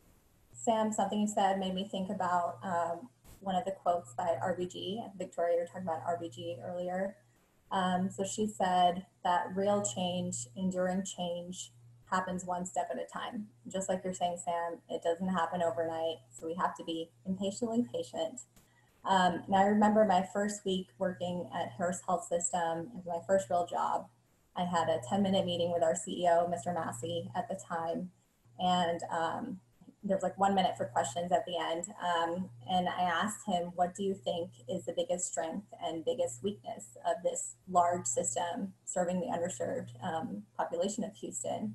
Speaker 6: Sam, something you said made me think about um, one of the quotes by RBG. Victoria, you were talking about RBG earlier. Um, so she said that real change, enduring change, happens one step at a time. Just like you're saying, Sam, it doesn't happen overnight. So we have to be impatiently patient. Um, and I remember my first week working at Harris Health System, it was my first real job. I had a 10 minute meeting with our CEO, Mr. Masi, at the time. And um, there was like one minute for questions at the end. Um, and I asked him, what do you think is the biggest strength and biggest weakness of this large system serving the underserved um, population of Houston?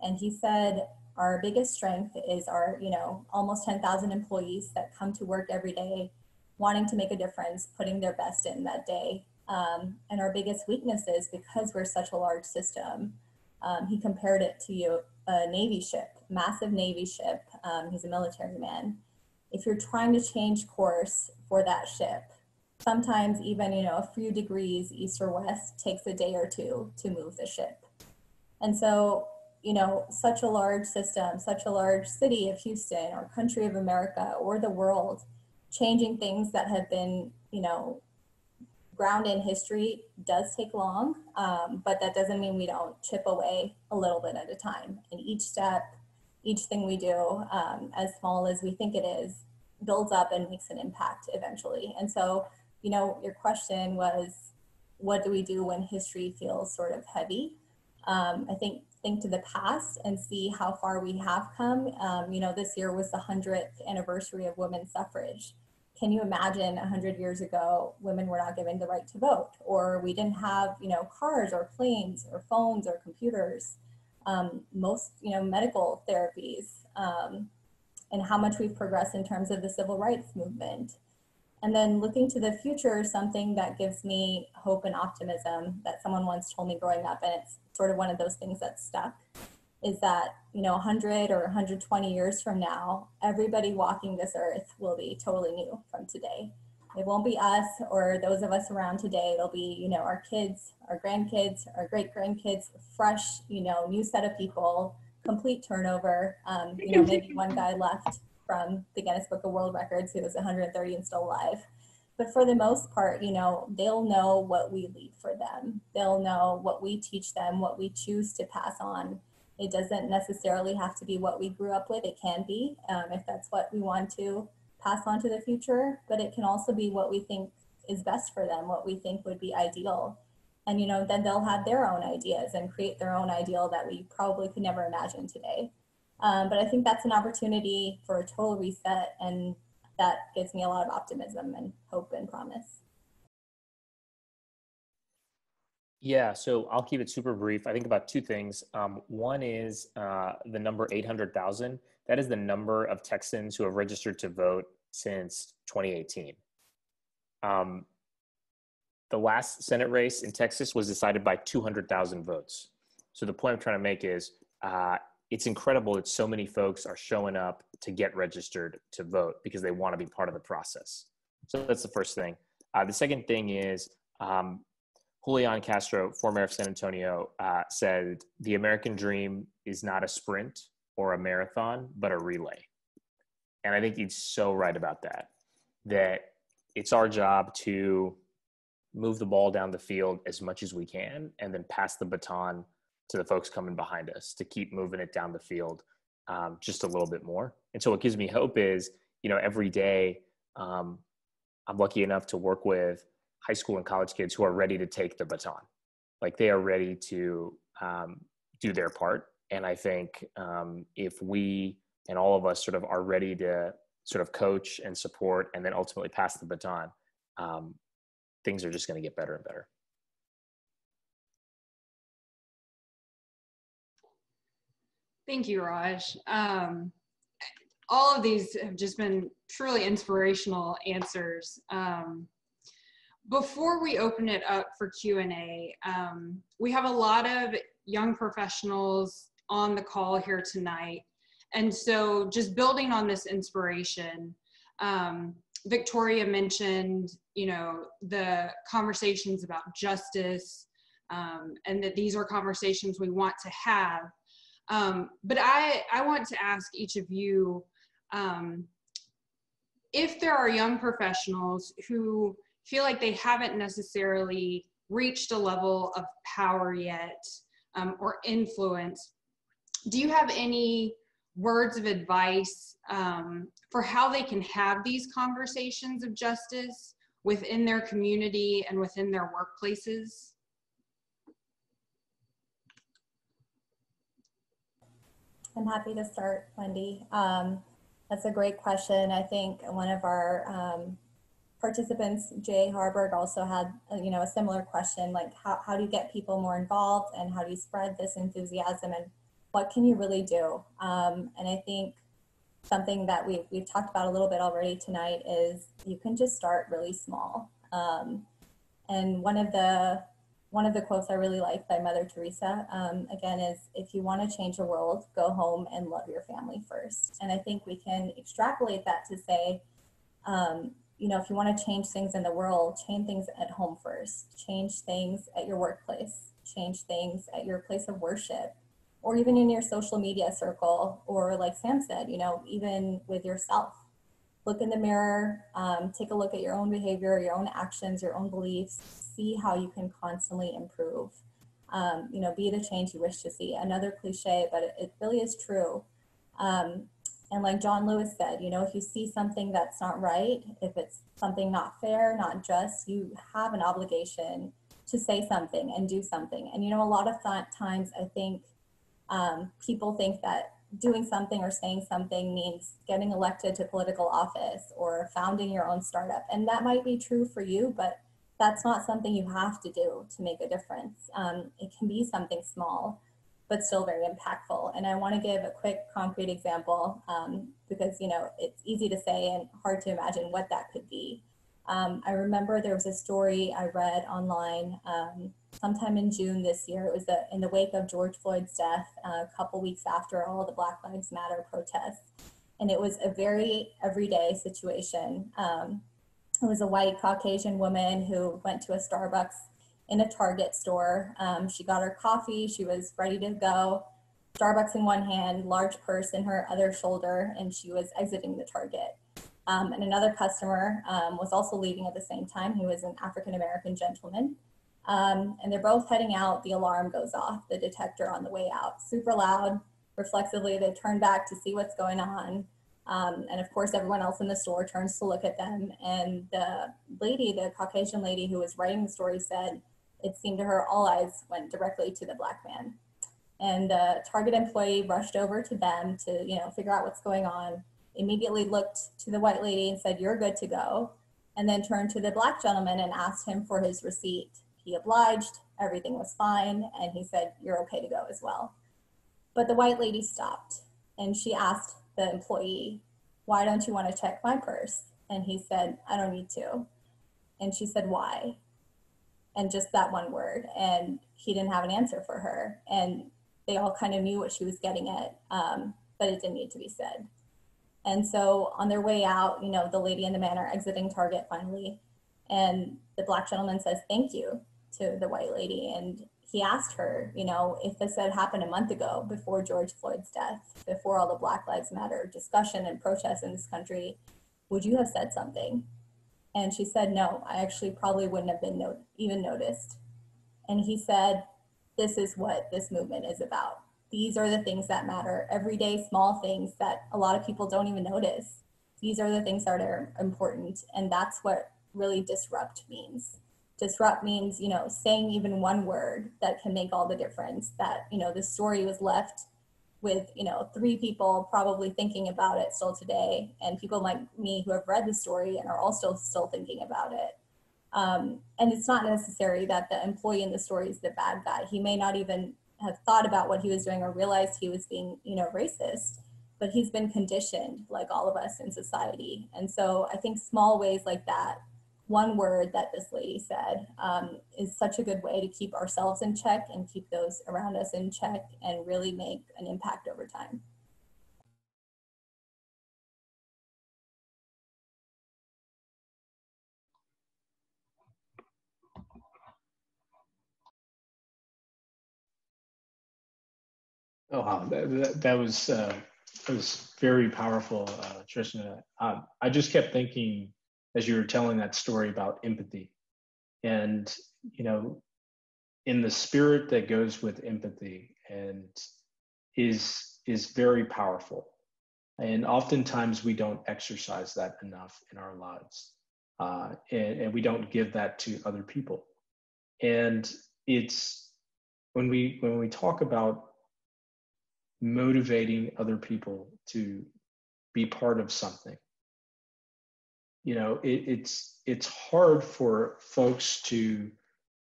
Speaker 6: And he said, our biggest strength is our, you know, almost 10,000 employees that come to work every day, wanting to make a difference, putting their best in that day. Um, and our biggest weakness is because we're such a large system, um, he compared it to you, a Navy ship, massive Navy ship. Um, he's a military man. If you're trying to change course for that ship, sometimes even you know a few degrees east or west takes a day or two to move the ship. And so you know such a large system, such a large city of Houston or country of America or the world, changing things that have been you know ground in history does take long, um, but that doesn't mean we don't chip away a little bit at a time. And each step, each thing we do, um, as small as we think it is, builds up and makes an impact eventually. And so, you know, your question was, what do we do when history feels sort of heavy? Um, I think think to the past and see how far we have come. Um, you know, this year was the 100th anniversary of women's suffrage can you imagine 100 years ago women were not given the right to vote or we didn't have you know cars or planes or phones or computers um, most you know medical therapies um, and how much we've progressed in terms of the civil rights movement. And then looking to the future something that gives me hope and optimism that someone once told me growing up and it's sort of one of those things that stuck is that you know 100 or 120 years from now everybody walking this earth will be totally new from today It won't be us or those of us around today. It'll be, you know, our kids, our grandkids, our great grandkids, fresh, you know, new set of people, complete turnover. Um, you know, maybe one guy left from the Guinness Book of World Records who was 130 and still alive. But for the most part, you know, they'll know what we lead for them. They'll know what we teach them, what we choose to pass on. It doesn't necessarily have to be what we grew up with. It can be, um, if that's what we want to pass on to the future, but it can also be what we think is best for them, what we think would be ideal. And, you know, then they'll have their own ideas and create their own ideal that we probably could never imagine today. Um, but I think that's an opportunity for a total reset, and that gives me a lot of optimism and hope and promise.
Speaker 5: Yeah, so I'll keep it super brief. I think about two things. Um, one is uh, the number 800,000. That is the number of Texans who have registered to vote since 2018. Um, the last Senate race in Texas was decided by 200,000 votes. So the point I'm trying to make is uh, it's incredible that so many folks are showing up to get registered to vote because they want to be part of the process. So that's the first thing. Uh, the second thing is um, Julian Castro, former mayor of San Antonio, uh, said the American dream is not a sprint or a marathon, but a relay. And I think he's so right about that. That it's our job to move the ball down the field as much as we can and then pass the baton to the folks coming behind us to keep moving it down the field um, just a little bit more. And so what gives me hope is, you know, every day um, I'm lucky enough to work with high school and college kids who are ready to take the baton. Like they are ready to um, do their part. And I think um, if we and all of us sort of are ready to sort of coach and support and then ultimately pass the baton, um, things are just going to get better and better.
Speaker 7: Thank you, Raj. Um, all of these have just been truly inspirational answers. Um, before we open it up for Q&A, um, we have a lot of young professionals on the call here tonight. And so just building on this inspiration, um, Victoria mentioned, you know, the conversations about justice um, and that these are conversations we want to have. Um, but I, I want to ask each of you um, if there are young professionals who feel like they haven't necessarily reached a level of power yet um, or influence, do you have any words of advice um, for how they can have these conversations of justice within their community and within their workplaces?
Speaker 6: I'm happy to start, Wendy. Um, that's a great question. I think one of our um, participants, Jay Harburg, also had uh, you know a similar question, like how, how do you get people more involved and how do you spread this enthusiasm and what can you really do? Um, and I think something that we've, we've talked about a little bit already tonight is you can just start really small. Um, and one of the one of the quotes I really like by Mother Teresa, um, again, is if you want to change the world, go home and love your family first. And I think we can extrapolate that to say, um, you know, if you want to change things in the world, change things at home first, change things at your workplace, change things at your place of worship, or even in your social media circle, or like Sam said, you know, even with yourself. Look in the mirror, um, take a look at your own behavior, your own actions, your own beliefs, see how you can constantly improve. Um, you know, be the change you wish to see. Another cliche, but it, it really is true. Um, and like John Lewis said, you know, if you see something that's not right, if it's something not fair, not just, you have an obligation to say something and do something. And, you know, a lot of times I think um, people think that doing something or saying something means getting elected to political office or founding your own startup. And that might be true for you, but that's not something you have to do to make a difference. Um, it can be something small but still very impactful. And I want to give a quick concrete example um, because, you know, it's easy to say and hard to imagine what that could be. Um, I remember there was a story I read online um, sometime in June this year. It was in the wake of George Floyd's death, uh, a couple weeks after all the Black Lives Matter protests. And it was a very everyday situation. Um, it was a white Caucasian woman who went to a Starbucks in a Target store. Um, she got her coffee, she was ready to go. Starbucks in one hand, large purse in her other shoulder, and she was exiting the Target. Um, and another customer um, was also leaving at the same time. He was an African American gentleman. Um, and they're both heading out. The alarm goes off, the detector on the way out, super loud. Reflexively, they turn back to see what's going on. Um, and of course, everyone else in the store turns to look at them. And the lady, the Caucasian lady who was writing the story, said it seemed to her all eyes went directly to the black man. And the Target employee rushed over to them to, you know, figure out what's going on. Immediately looked to the white lady and said, "You're good to go," and then turned to the black gentleman and asked him for his receipt. He obliged. Everything was fine, and he said, "You're okay to go as well." But the white lady stopped, and she asked the employee, Why don't you want to check my purse? And he said, I don't need to. And she said, Why? And just that one word. And he didn't have an answer for her. And they all kind of knew what she was getting at, um, but it didn't need to be said. And so on their way out, you know, the lady and the man are exiting Target finally. And the black gentleman says, Thank you to the white lady. And he asked her, you know, if this had happened a month ago before George Floyd's death, before all the Black Lives Matter discussion and protests in this country, would you have said something? And she said, no, I actually probably wouldn't have been even noticed. And he said, this is what this movement is about. These are the things that matter, everyday small things that a lot of people don't even notice. These are the things that are important. And that's what really disrupt means disrupt means you know saying even one word that can make all the difference that you know the story was left with you know three people probably thinking about it still today and people like me who have read the story and are also still thinking about it um, and it's not necessary that the employee in the story is the bad guy he may not even have thought about what he was doing or realized he was being you know racist but he's been conditioned like all of us in society and so i think small ways like that one word that this lady said um, is such a good way to keep ourselves in check and keep those around us in check and really make an impact over time.
Speaker 3: Oh. That, that, that was uh, that was very powerful, uh, Trishna. Um, I just kept thinking as you were telling that story about empathy. And, you know, in the spirit that goes with empathy and is is very powerful. And oftentimes we don't exercise that enough in our lives. Uh, and, and we don't give that to other people. And it's when we when we talk about motivating other people to be part of something. You know it, it's it's hard for folks to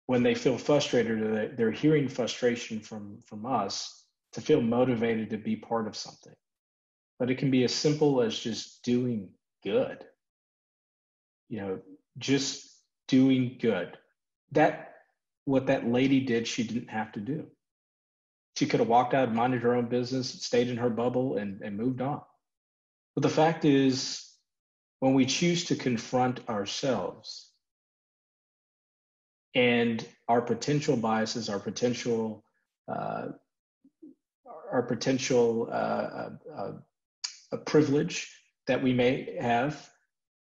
Speaker 3: when they feel frustrated or they're hearing frustration from from us to feel motivated to be part of something. But it can be as simple as just doing good. You know just doing good. That what that lady did she didn't have to do she could have walked out minded her own business stayed in her bubble and, and moved on. But the fact is when we choose to confront ourselves and our potential biases, our potential, uh, our potential uh, uh, uh, privilege that we may have,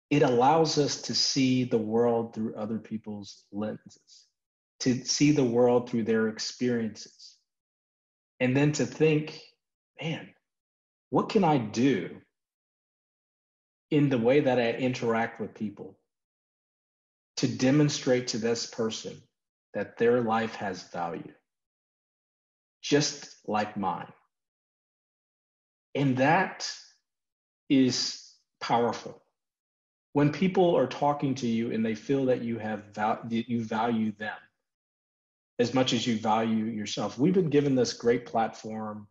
Speaker 3: it allows us to see the world through other people's lenses, to see the world through their experiences, and then to think, man, what can I do in the way that I interact with people to demonstrate to this person that their life has value, just like mine. And that is powerful. When people are talking to you and they feel that you have val- that you value them as much as you value yourself. We've been given this great platform,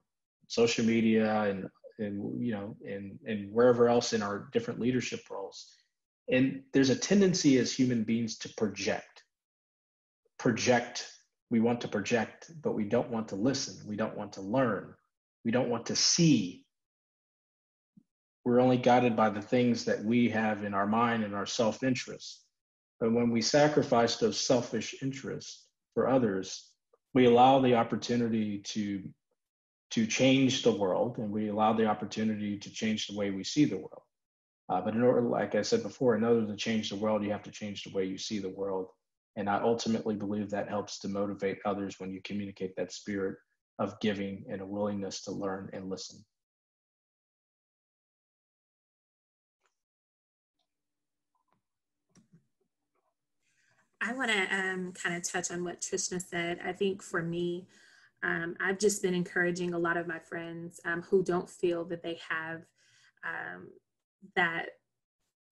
Speaker 3: social media and and you know and and wherever else in our different leadership roles. And there's a tendency as human beings to project. Project. We want to project but we don't want to listen. We don't want to learn. We don't want to see. We're only guided by the things that we have in our mind and our self interest. But when we sacrifice those selfish interests for others, we allow the opportunity to to change the world and we allow the opportunity to change the way we see the world. Uh, but in order, like I said before, in order to change the world, you have to change the way you see the world. And I ultimately believe that helps to motivate others when you communicate that spirit of giving and a willingness to learn and listen.
Speaker 4: I want to um, kind of touch on what Trishna said. I think for me, um, I've just been encouraging a lot of my friends um, who don't feel that they have um, that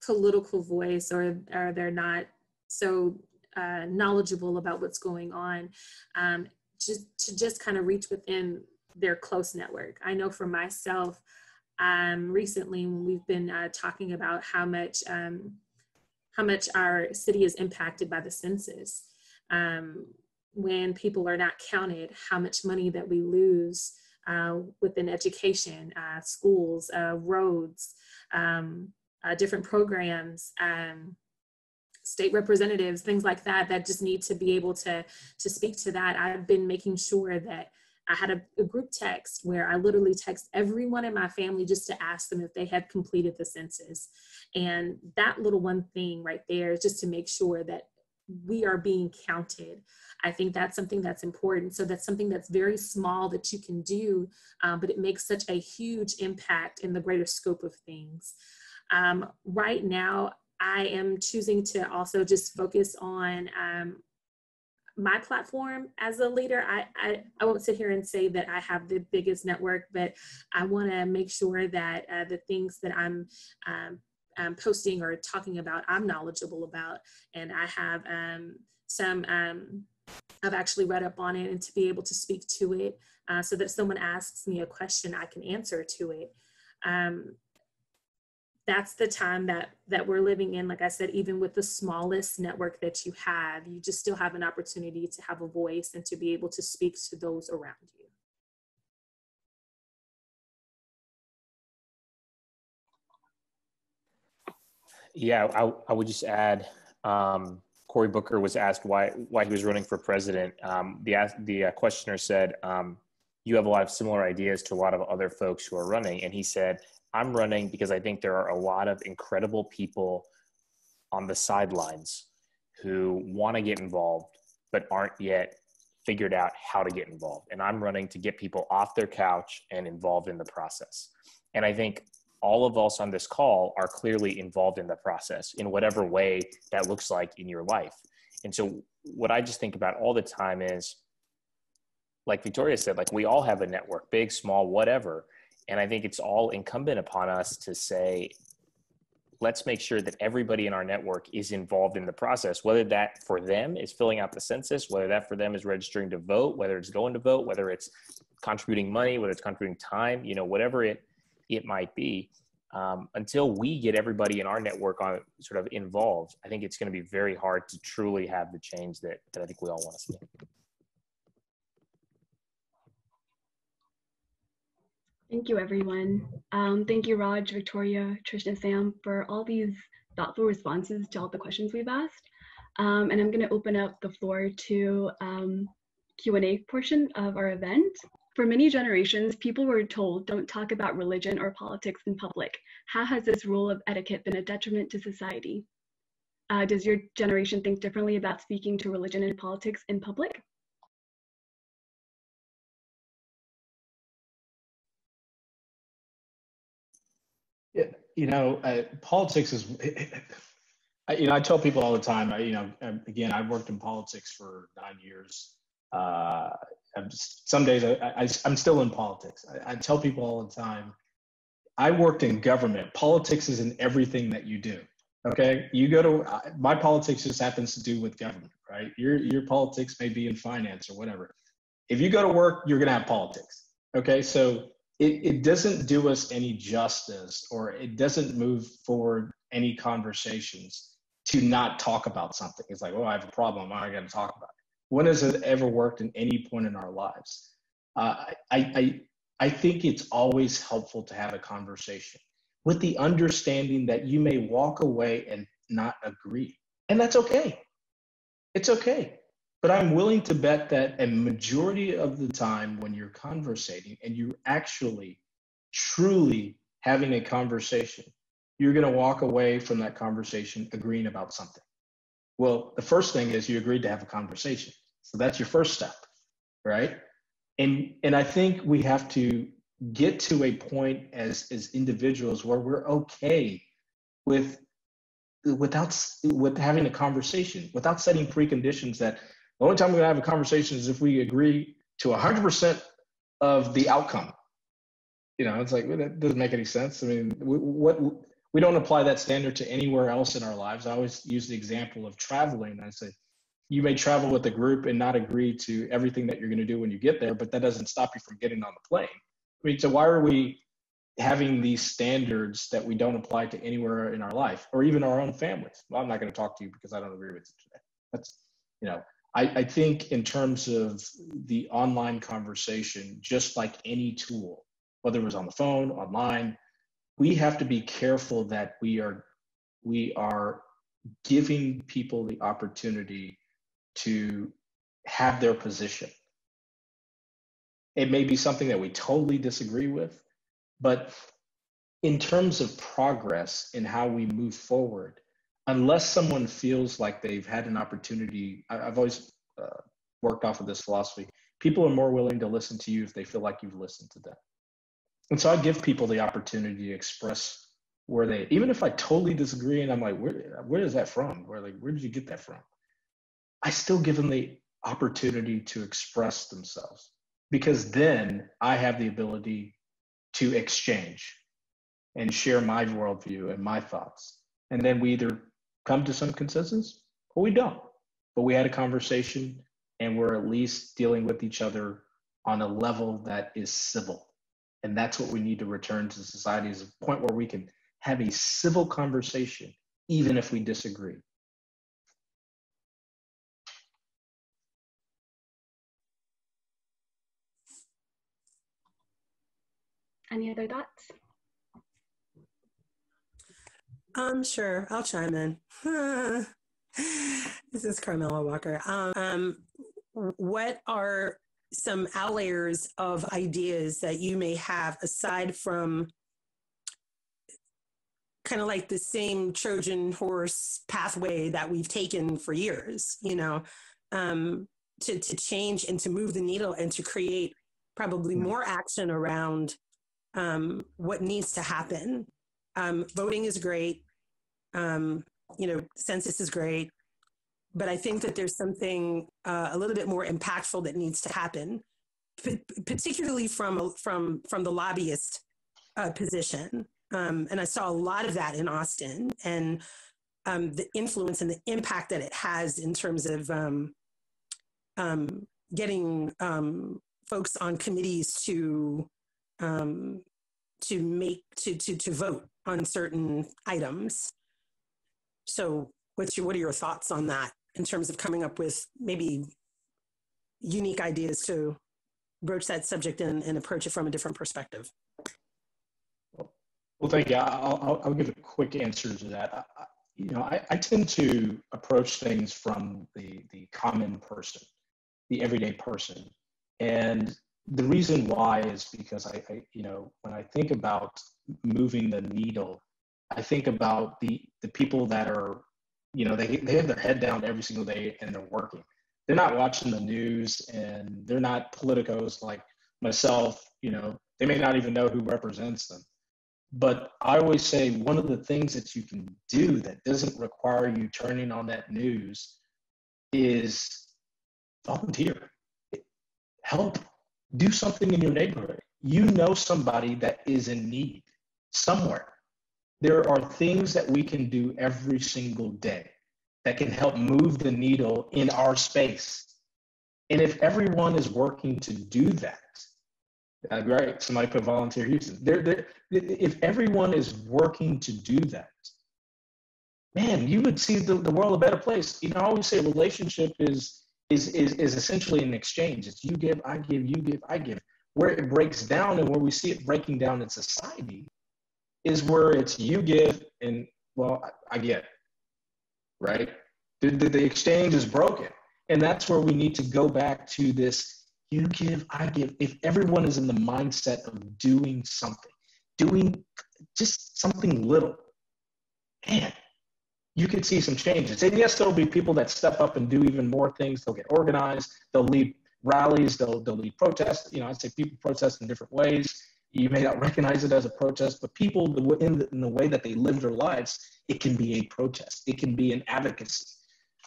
Speaker 4: political voice or, or they're not so uh, knowledgeable about what's going on, um, just to just kind of reach within their close network. I know for myself, um, recently we've been uh, talking about how much how much our city is impacted by the census. Um, when people are not counted, how much money that we lose uh, within education, uh, schools, uh, roads, um, uh, different programs, um, state representatives, things like that, that just need to be able to, to speak to that. I've been making sure that I had a, a, group text where I literally text everyone in my family just to ask them if they had completed the census. And that little one thing right there is just to make sure that we are being counted. I think that's something that's important. So that's something that's very small that you can do, um, but it makes such a huge impact in the greater scope of things. Um, right now, I am choosing to also just focus on um, my platform as a leader, I, I, I, won't sit here and say that I have the biggest network, but I want to make sure that uh, the things that I'm um, um, posting or talking about, I'm knowledgeable about. And I have um, some, um, I've actually read up on it and to be able to speak to it uh, so that someone asks me a question, I can answer to it. That's the time that that we're living in like i said even with the smallest network that you have you just still have an opportunity to have a voice and to be able to speak to those around you.
Speaker 5: Yeah i, I would just add um, cory booker was asked why why he was running for president. Um, the the uh, questioner said um, you have a lot of similar ideas to a lot of other folks who are running and he said I'm running because I think there are a lot of incredible people on the sidelines who want to get involved but aren't yet figured out how to get involved. And I'm running to get people off their couch and involved in the process. And I think all of us on this call are clearly involved in the process in whatever way that looks like in your life. And so, what I just think about all the time is like Victoria said, like we all have a network, big, small, whatever. And I think it's all incumbent upon us to say, let's make sure that everybody in our network is involved in the process, whether that for them is filling out the census, whether that for them is registering to vote, whether it's going to vote, whether it's contributing money, whether it's contributing time, you know, whatever it, it might be. Um, until we get everybody in our network on sort of involved, I think it's going to be very hard to truly have the change that, that I think we all want to see.
Speaker 2: Thank you, everyone. Um, thank you, Raj, Victoria, Trish, and Sam, for all these thoughtful responses to all the questions we've asked. Um, and I'm going to open up the floor to um, Q&A portion of our event. For many generations, people were told don't talk about religion or politics in public. How has this rule of etiquette been a detriment to society? Uh, does your generation think differently about speaking to religion and politics in public?
Speaker 3: You know, uh, politics is. you know, I tell people all the time. I, you know, um, again, I've worked in politics for nine years. Uh, some days I, I, am still in politics. I, I tell people all the time. I worked in government. Politics is in everything that you do. Okay, you go to my politics just happens to do with government, right? Your your politics may be in finance or whatever. If you go to work, you're gonna have politics. Okay, so it, it doesn't do us any justice or it doesn't move forward any conversations to not talk about something. It's like, oh, I have a problem. I got to talk about it. When has it ever worked in any point in our lives? Uh, I, I, I think it's always helpful to have a conversation. with the understanding that you may walk away and not agree. And that's okay. It's okay. But I'm willing to bet that a majority of the time when you're conversating and you're actually truly having a conversation, you're going to walk away from that conversation agreeing about something. Well, the first thing is you agreed to have a conversation. So that's your first step, right? And and I think we have to get to a point as as individuals where we're okay with without with having a conversation without setting preconditions that the only time we're going to have a conversation is if we agree to 100% of the outcome. You know it's like that doesn't make any sense. I mean what we don't apply that standard to anywhere else in our lives. I always use the example of traveling. I say you may travel with a group and not agree to everything that you're going to do when you get there but that doesn't stop you from getting on the plane. I mean, so why are we having these standards that we don't apply to anywhere in our life or even our own families? Well, I'm not going to talk to you because I don't agree with you today. That's, you know, I, I think in terms of the online conversation, just like any tool, whether it was on the phone, online, we have to be careful that we are we are giving people the opportunity to have their position. It may be something that we totally disagree with, but in terms of progress in how we move forward, unless someone feels like they've had an opportunity, I've always uh, worked off of this philosophy. People are more willing to listen to you if they feel like you've listened to them. And so I give people the opportunity to express where they, even if I totally disagree and I'm like, where, where is that from? Where like, where did you get that from? I still give them the opportunity to express themselves because then I have the ability to exchange and share my worldview and my thoughts. And then we either come to some consensus or we don't. But we had a conversation and we're at least dealing with each other on a level that is civil. And that's what we need to return to society is a point where we can have a civil conversation, even if we disagree.
Speaker 2: Any other thoughts?
Speaker 8: Um, sure, I'll chime in. this is Carmela Walker. Um, um, what are some outlayers of ideas that you may have aside from kind of like the same Trojan horse pathway that we've taken for years, you know, um, to, to change and to move the needle and to create probably mm. more action around um, what needs to happen. Um, voting is great. Um, you know, census is great. But I think that there's something uh, a little bit more impactful that needs to happen, p- particularly from from from the lobbyist uh, position. Um, and I saw a lot of that in Austin, and um, the influence and the impact that it has in terms of um, getting folks on committees to um, to make to, to to vote on certain items. So, what's your what are your thoughts on that in terms of coming up with maybe unique ideas to broach that subject and, and approach it from a different perspective?
Speaker 3: Well, thank you. I'll, I'll, I'll give a quick answer to that. I, you know, I, I tend to approach things from the the common person, the everyday person, and the reason why is because I, I, you know, when I think about moving the needle, I think about the the people that are, you know, they they have their head down every single day and they're working. They're not watching the news and they're not politicos like myself. You know, they may not even know who represents them. But I always say one of the things that you can do that doesn't require you turning on that news is volunteer, help do something in your neighborhood. You know somebody that is in need somewhere. There are things that we can do every single day that can help move the needle in our space. And if everyone is working to do that, uh, right? Somebody put volunteer Houston. There, there, if everyone is working to do that, man, you would see the, the world a better place. You know, I always say relationship is is, is, is essentially an exchange. It's you give, I give, you give, I give. Where it breaks down and where we see it breaking down in society is where it's you give and well, I, I get, right? The, the, the exchange is broken. And that's where we need to go back to this you give, I give. If everyone is in the mindset of doing something, doing just something little, man, you could see some changes. And yes, there'll be people that step up and do even more things. They'll get organized. They'll lead rallies. They'll, they'll lead protests. You know, I'd say people protest in different ways. You may not recognize it as a protest, but people in the, in the way that they live their lives, it can be a protest. It can be an advocacy.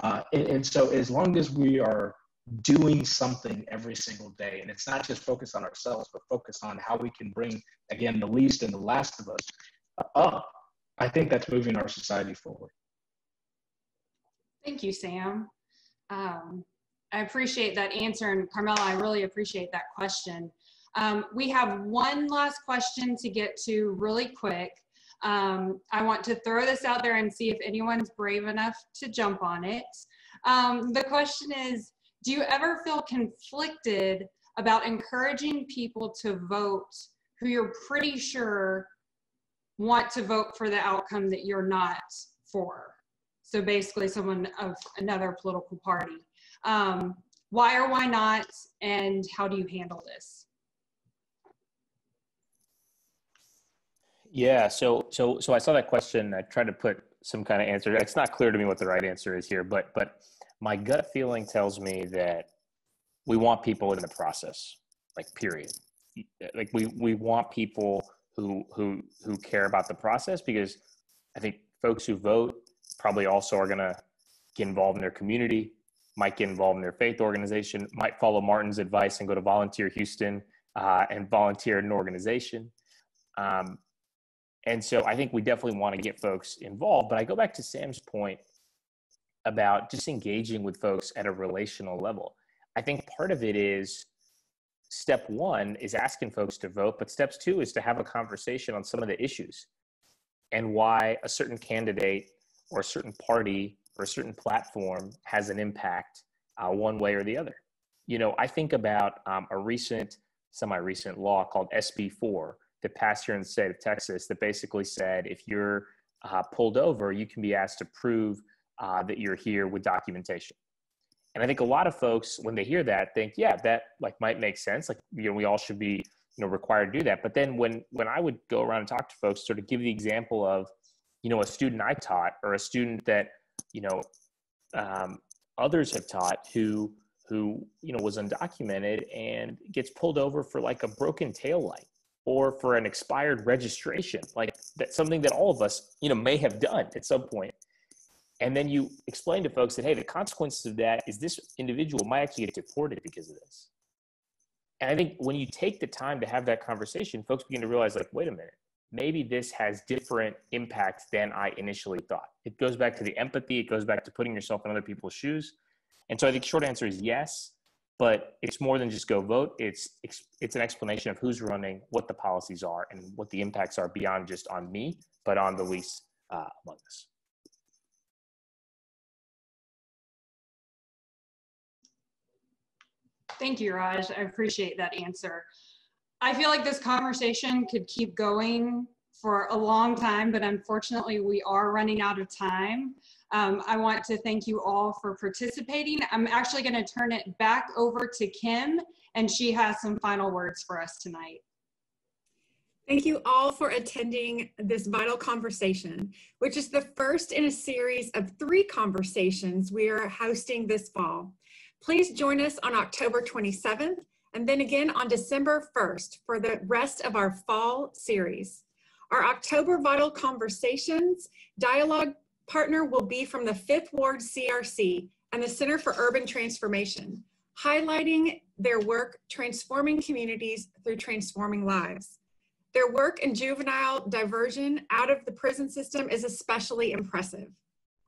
Speaker 3: Uh, and, and so as long as we are doing something every single day, and it's not just focus on ourselves, but focus on how we can bring, again, the least and the last of us up, I think that's moving our society forward.
Speaker 7: Thank you, Sam. Um, I appreciate that answer. And Carmela, I really appreciate that question. Um, we have one last question to get to really quick. Um, I want to throw this out there and see if anyone's brave enough to jump on it. Um, the question is, do you ever feel conflicted about encouraging people to vote who you're pretty sure want to vote for the outcome that you're not for? So basically someone of another political party. Um, why or why not, and how do you handle this?
Speaker 5: Yeah, so so so I saw that question. I tried to put some kind of answer. It's not clear to me what the right answer is here, but but my gut feeling tells me that we want people in the process, like period. Like we we want people who who who care about the process because I think folks who vote probably also are gonna get involved in their community, might get involved in their faith organization, might follow Martin's advice and go to Volunteer Houston uh, and volunteer in an organization. Um, and so I think we definitely want to get folks involved. But I go back to Sam's point about just engaging with folks at a relational level. I think part of it is step one is asking folks to vote, but steps two is to have a conversation on some of the issues and why a certain candidate or a certain party or a certain platform has an impact uh, one way or the other. You know, I think about um, a recent, semi recent law called SB4 that passed here in the state of Texas that basically said if you're uh, pulled over, you can be asked to prove uh, that you're here with documentation. And I think a lot of folks, when they hear that, think, yeah, that like might make sense. Like, you know, we all should be, you know, required to do that. But then when when I would go around and talk to folks, sort of give the example of, you know, a student I taught or a student that, you know, um, others have taught who who you know was undocumented and gets pulled over for like a broken tail light or for an expired registration like that's something that all of us you know may have done at some point. And then you explain to folks that hey the consequences of that is this individual might actually get deported because of this. And i think when you take the time to have that conversation folks begin to realize like wait a minute maybe this has different impacts than i initially thought. It goes back to the empathy. It goes back to putting yourself in other people's shoes. And so i think short answer is yes but it's more than just go vote. It's it's an explanation of who's running what the policies are and what the impacts are beyond just on me but on the least uh, among us.
Speaker 7: Thank you, Raj. I appreciate that answer. I feel like this conversation could keep going for a long time, but unfortunately we are running out of time. Um, I want to thank you all for participating. I'm actually gonna turn it back over to Kim and she has some final words for us tonight.
Speaker 1: Thank you all for attending this vital conversation, which is the first in a series of three conversations we are hosting this fall. Please join us on October 27th and then again on December 1st for the rest of our fall series. Our October Vital Conversations dialogue partner will be from the Fifth Ward CRC and the Center for Urban Transformation, highlighting their work transforming communities through transforming lives. Their work in juvenile diversion out of the prison system is especially impressive.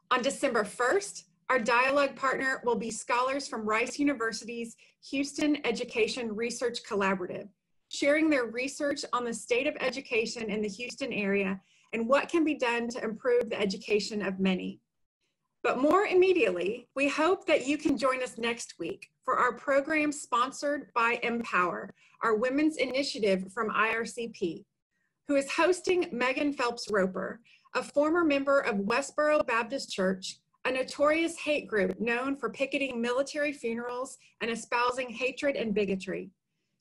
Speaker 1: On December 1st, our dialogue partner will be scholars from Rice University's Houston Education Research Collaborative, sharing their research on the state of education in the Houston area and what can be done to improve the education of many. But more immediately, we hope that you can join us next week for our program sponsored by Empower, our women's initiative from IRCP. who is hosting Megan Phelps Roper, a former member of Westboro Baptist Church, a notorious hate group known for picketing military funerals and espousing hatred and bigotry.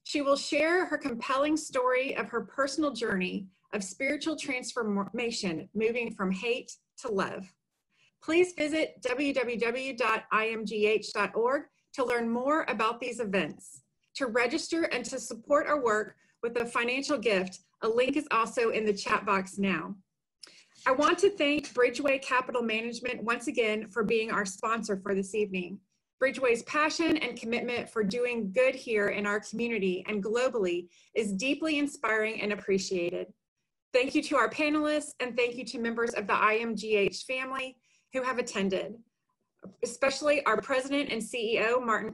Speaker 1: She will share her compelling story of her personal journey of spiritual transformation, moving from hate to love. Please visit www.imgh.org to learn more about these events. To register and to support our work with a financial gift, a link is also in the chat box now. I want to thank Bridgeway Capital Management once again for being our sponsor for this evening. Bridgeway's passion and commitment for doing good here in our community and globally is deeply inspiring and appreciated. Thank you to our panelists and thank you to members of the IMGH family who have attended, especially our president and CEO, Martin